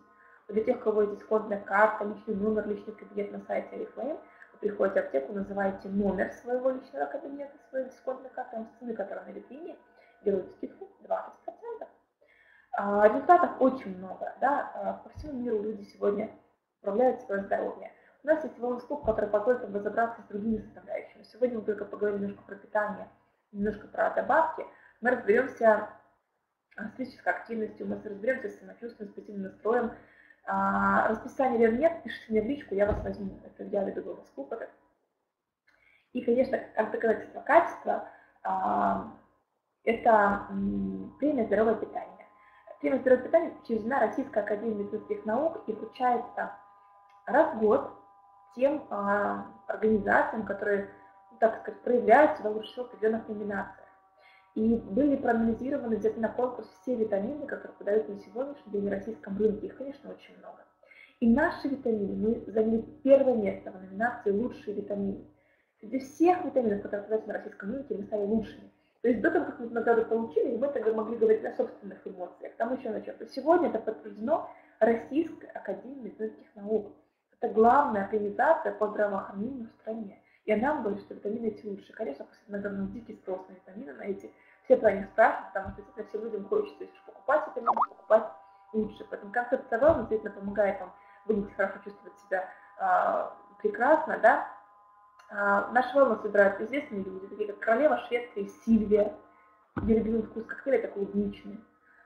для тех, у кого есть дисконтная карта, личный номер, личный кабинет на сайте Oriflame, вы приходите в аптеку, называете номер своего личного кабинета, своей дисконтной карты, там цены, которые на витрине, делают скидку 20%. А, результатов очень много. Да? А, по всему миру люди сегодня управляют свое здоровье. У нас есть клуб, который позволит нам разобраться с другими составляющими. Сегодня мы только поговорим немножко про питание, немножко про добавки. Мы разберемся с физической активностью, мы разберемся с самочувствием, с позитивным настроем, а, расписания рядом нет, пишите мне в личку, я вас возьму. Это я веду голос клуба. И, конечно, как доказательство качества, а, это премия «Здоровое питание». Премия «Здоровое питание» учреждена Российской Академией медицинских наук и вручается раз в год тем а, организациям, которые, ну, так сказать, проявляют себя лучше всего определенных номинациях. И были проанализированы где-то на конкурс все витамины, которые подают на сегодняшний день на российском рынке. Их, конечно, очень много. И наши витамины, мы заняли первое место в номинации «Лучшие витамины». Среди всех витаминов, которые подаются на российском рынке, мы стали лучшими. То есть до того, как мы награду получили, мы тогда могли говорить о собственных эмоциях. Там еще на чем-то. Сегодня это подтверждено Российской Академией медицинских наук. Это главная организация по здравоохранению в стране. И она говорит, что витамины эти лучше. Конечно, после наверное, дикий спрос на витамины, на эти. Все про них спрашивают, потому что действительно всем людям хочется, если покупать витамины, покупать лучше. Поэтому концепция wellness действительно помогает вам выглядеть хорошо, чувствовать себя э, прекрасно, да. Э, наш wellness собирают известные люди, такие как королева Швеции Сильвия, где любимый вкус коктейля это клубничный.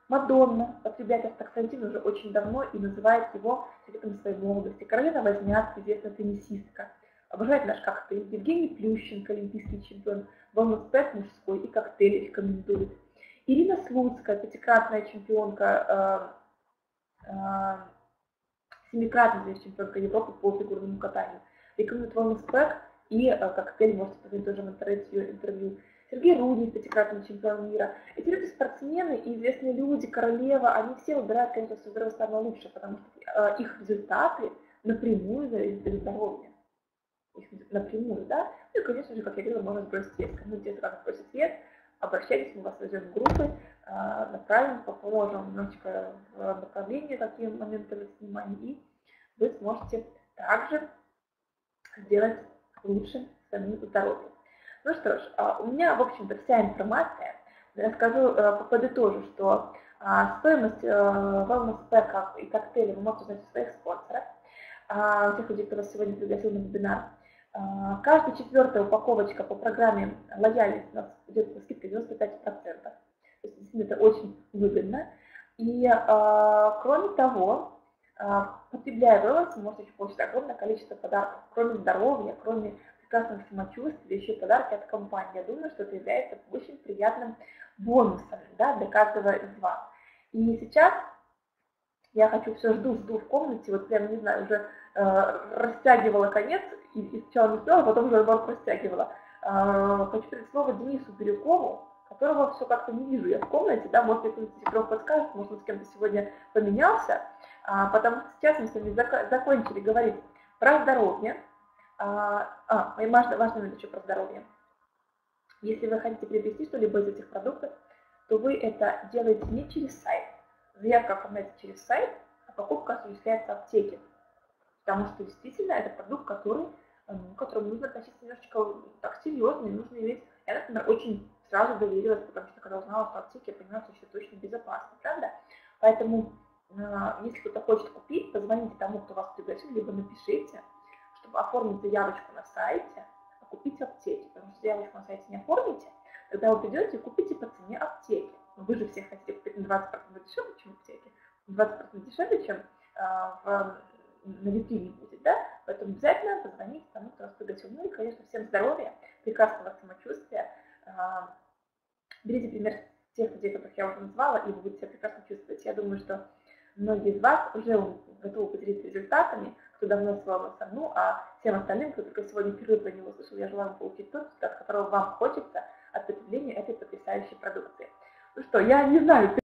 Мадонна потребляет астаксантин уже очень давно и называет его секретом своей молодости. Каролина Возняк, известная теннисистка обожает наш коктейль. Евгений Плющенко, олимпийский чемпион, wellness мужской и коктейль рекомендует. Ирина Слуцкая, пятикратная чемпионка, э, э, семикратная чемпионка Европы по фигурному катанию. Рекомендует wellness и э, коктейль, можете посмотреть тоже в интернете ее интервью. Сергей Рудник, пятикратный чемпион мира. Эти люди спортсмены и известные люди, королева, они все выбирают, конечно, свое здоровье самое лучшее, потому что э, их результаты напрямую зависят от здоровья напрямую, да, ну и, конечно же, как я говорила, можно сбросить вес. Кому интересно, как сбросить вес, обращайтесь, мы вас возьмем в группы, а, направим, поможем немножечко в направлении, какие моменты внимания, и вы сможете также сделать лучше своему здоровью. Ну что ж, а, у меня, в общем-то, вся информация. Я скажу, э, подытожу, что а, стоимость э, wellness пэка и коктейлей вы можете узнать у своих спонсоров. Тех людей, кто вас сегодня пригласил на вебинар. А, каждая четвертая упаковочка по программе лояльность у нас идет по скидке 95%. То есть действительно это очень выгодно. И а, кроме того, а, потребляя Wellness, вы можете получить огромное количество подарков. Кроме здоровья, кроме прекрасного самочувствия, еще подарки от компании. Я думаю, что это является очень приятным бонусом да, для каждого из вас. И сейчас я хочу все жду, жду в комнате, вот прям, не знаю, уже э, растягивала конец сначала не успела, а потом уже наоборот растягивала. Э, хочу передать слово Денису Бирюкову, которого все как-то не вижу я в комнате, да, может, если Петров подскажет, может, он с кем-то сегодня поменялся, а, потому что сейчас мы с вами зак закончили говорить про здоровье, а, а и важный, важный момент еще про здоровье. Если вы хотите приобрести что-либо из этих продуктов, то вы это делаете не через сайт, заявка оформляется через сайт, а покупка осуществляется в аптеке. Потому что действительно это продукт, который к которому нужно относиться немножечко так серьезно, и нужно иметь... Я, например, очень сразу доверилась, потому что когда узнала про аптеки, я поняла, что все точно безопасно, правда? Поэтому, а, если кто-то хочет купить, позвоните тому, кто вас пригласил, либо напишите, чтобы оформить заявочку на сайте, а купить аптеки, потому что заявочку на сайте не оформите, тогда вы придете и купите по цене аптеки. Вы же все хотите купить на 20% дешевле, чем аптеки, 20% дешевле, чем а, в, на витрине будет, да? Поэтому обязательно позвоните тому, кто вас пригласил. Ну и, конечно, всем здоровья, прекрасного самочувствия. А, берите пример тех людей, которых я уже назвала, и вы будете себя прекрасно чувствовать. Я думаю, что многие из вас уже готовы поделиться результатами, кто давно освоился. Ну, а всем остальным, кто только сегодня впервые про него слышал, я желаю вам получить тот результат, которого вам хочется от потребления этой потрясающей продукции. Ну что, я не знаю,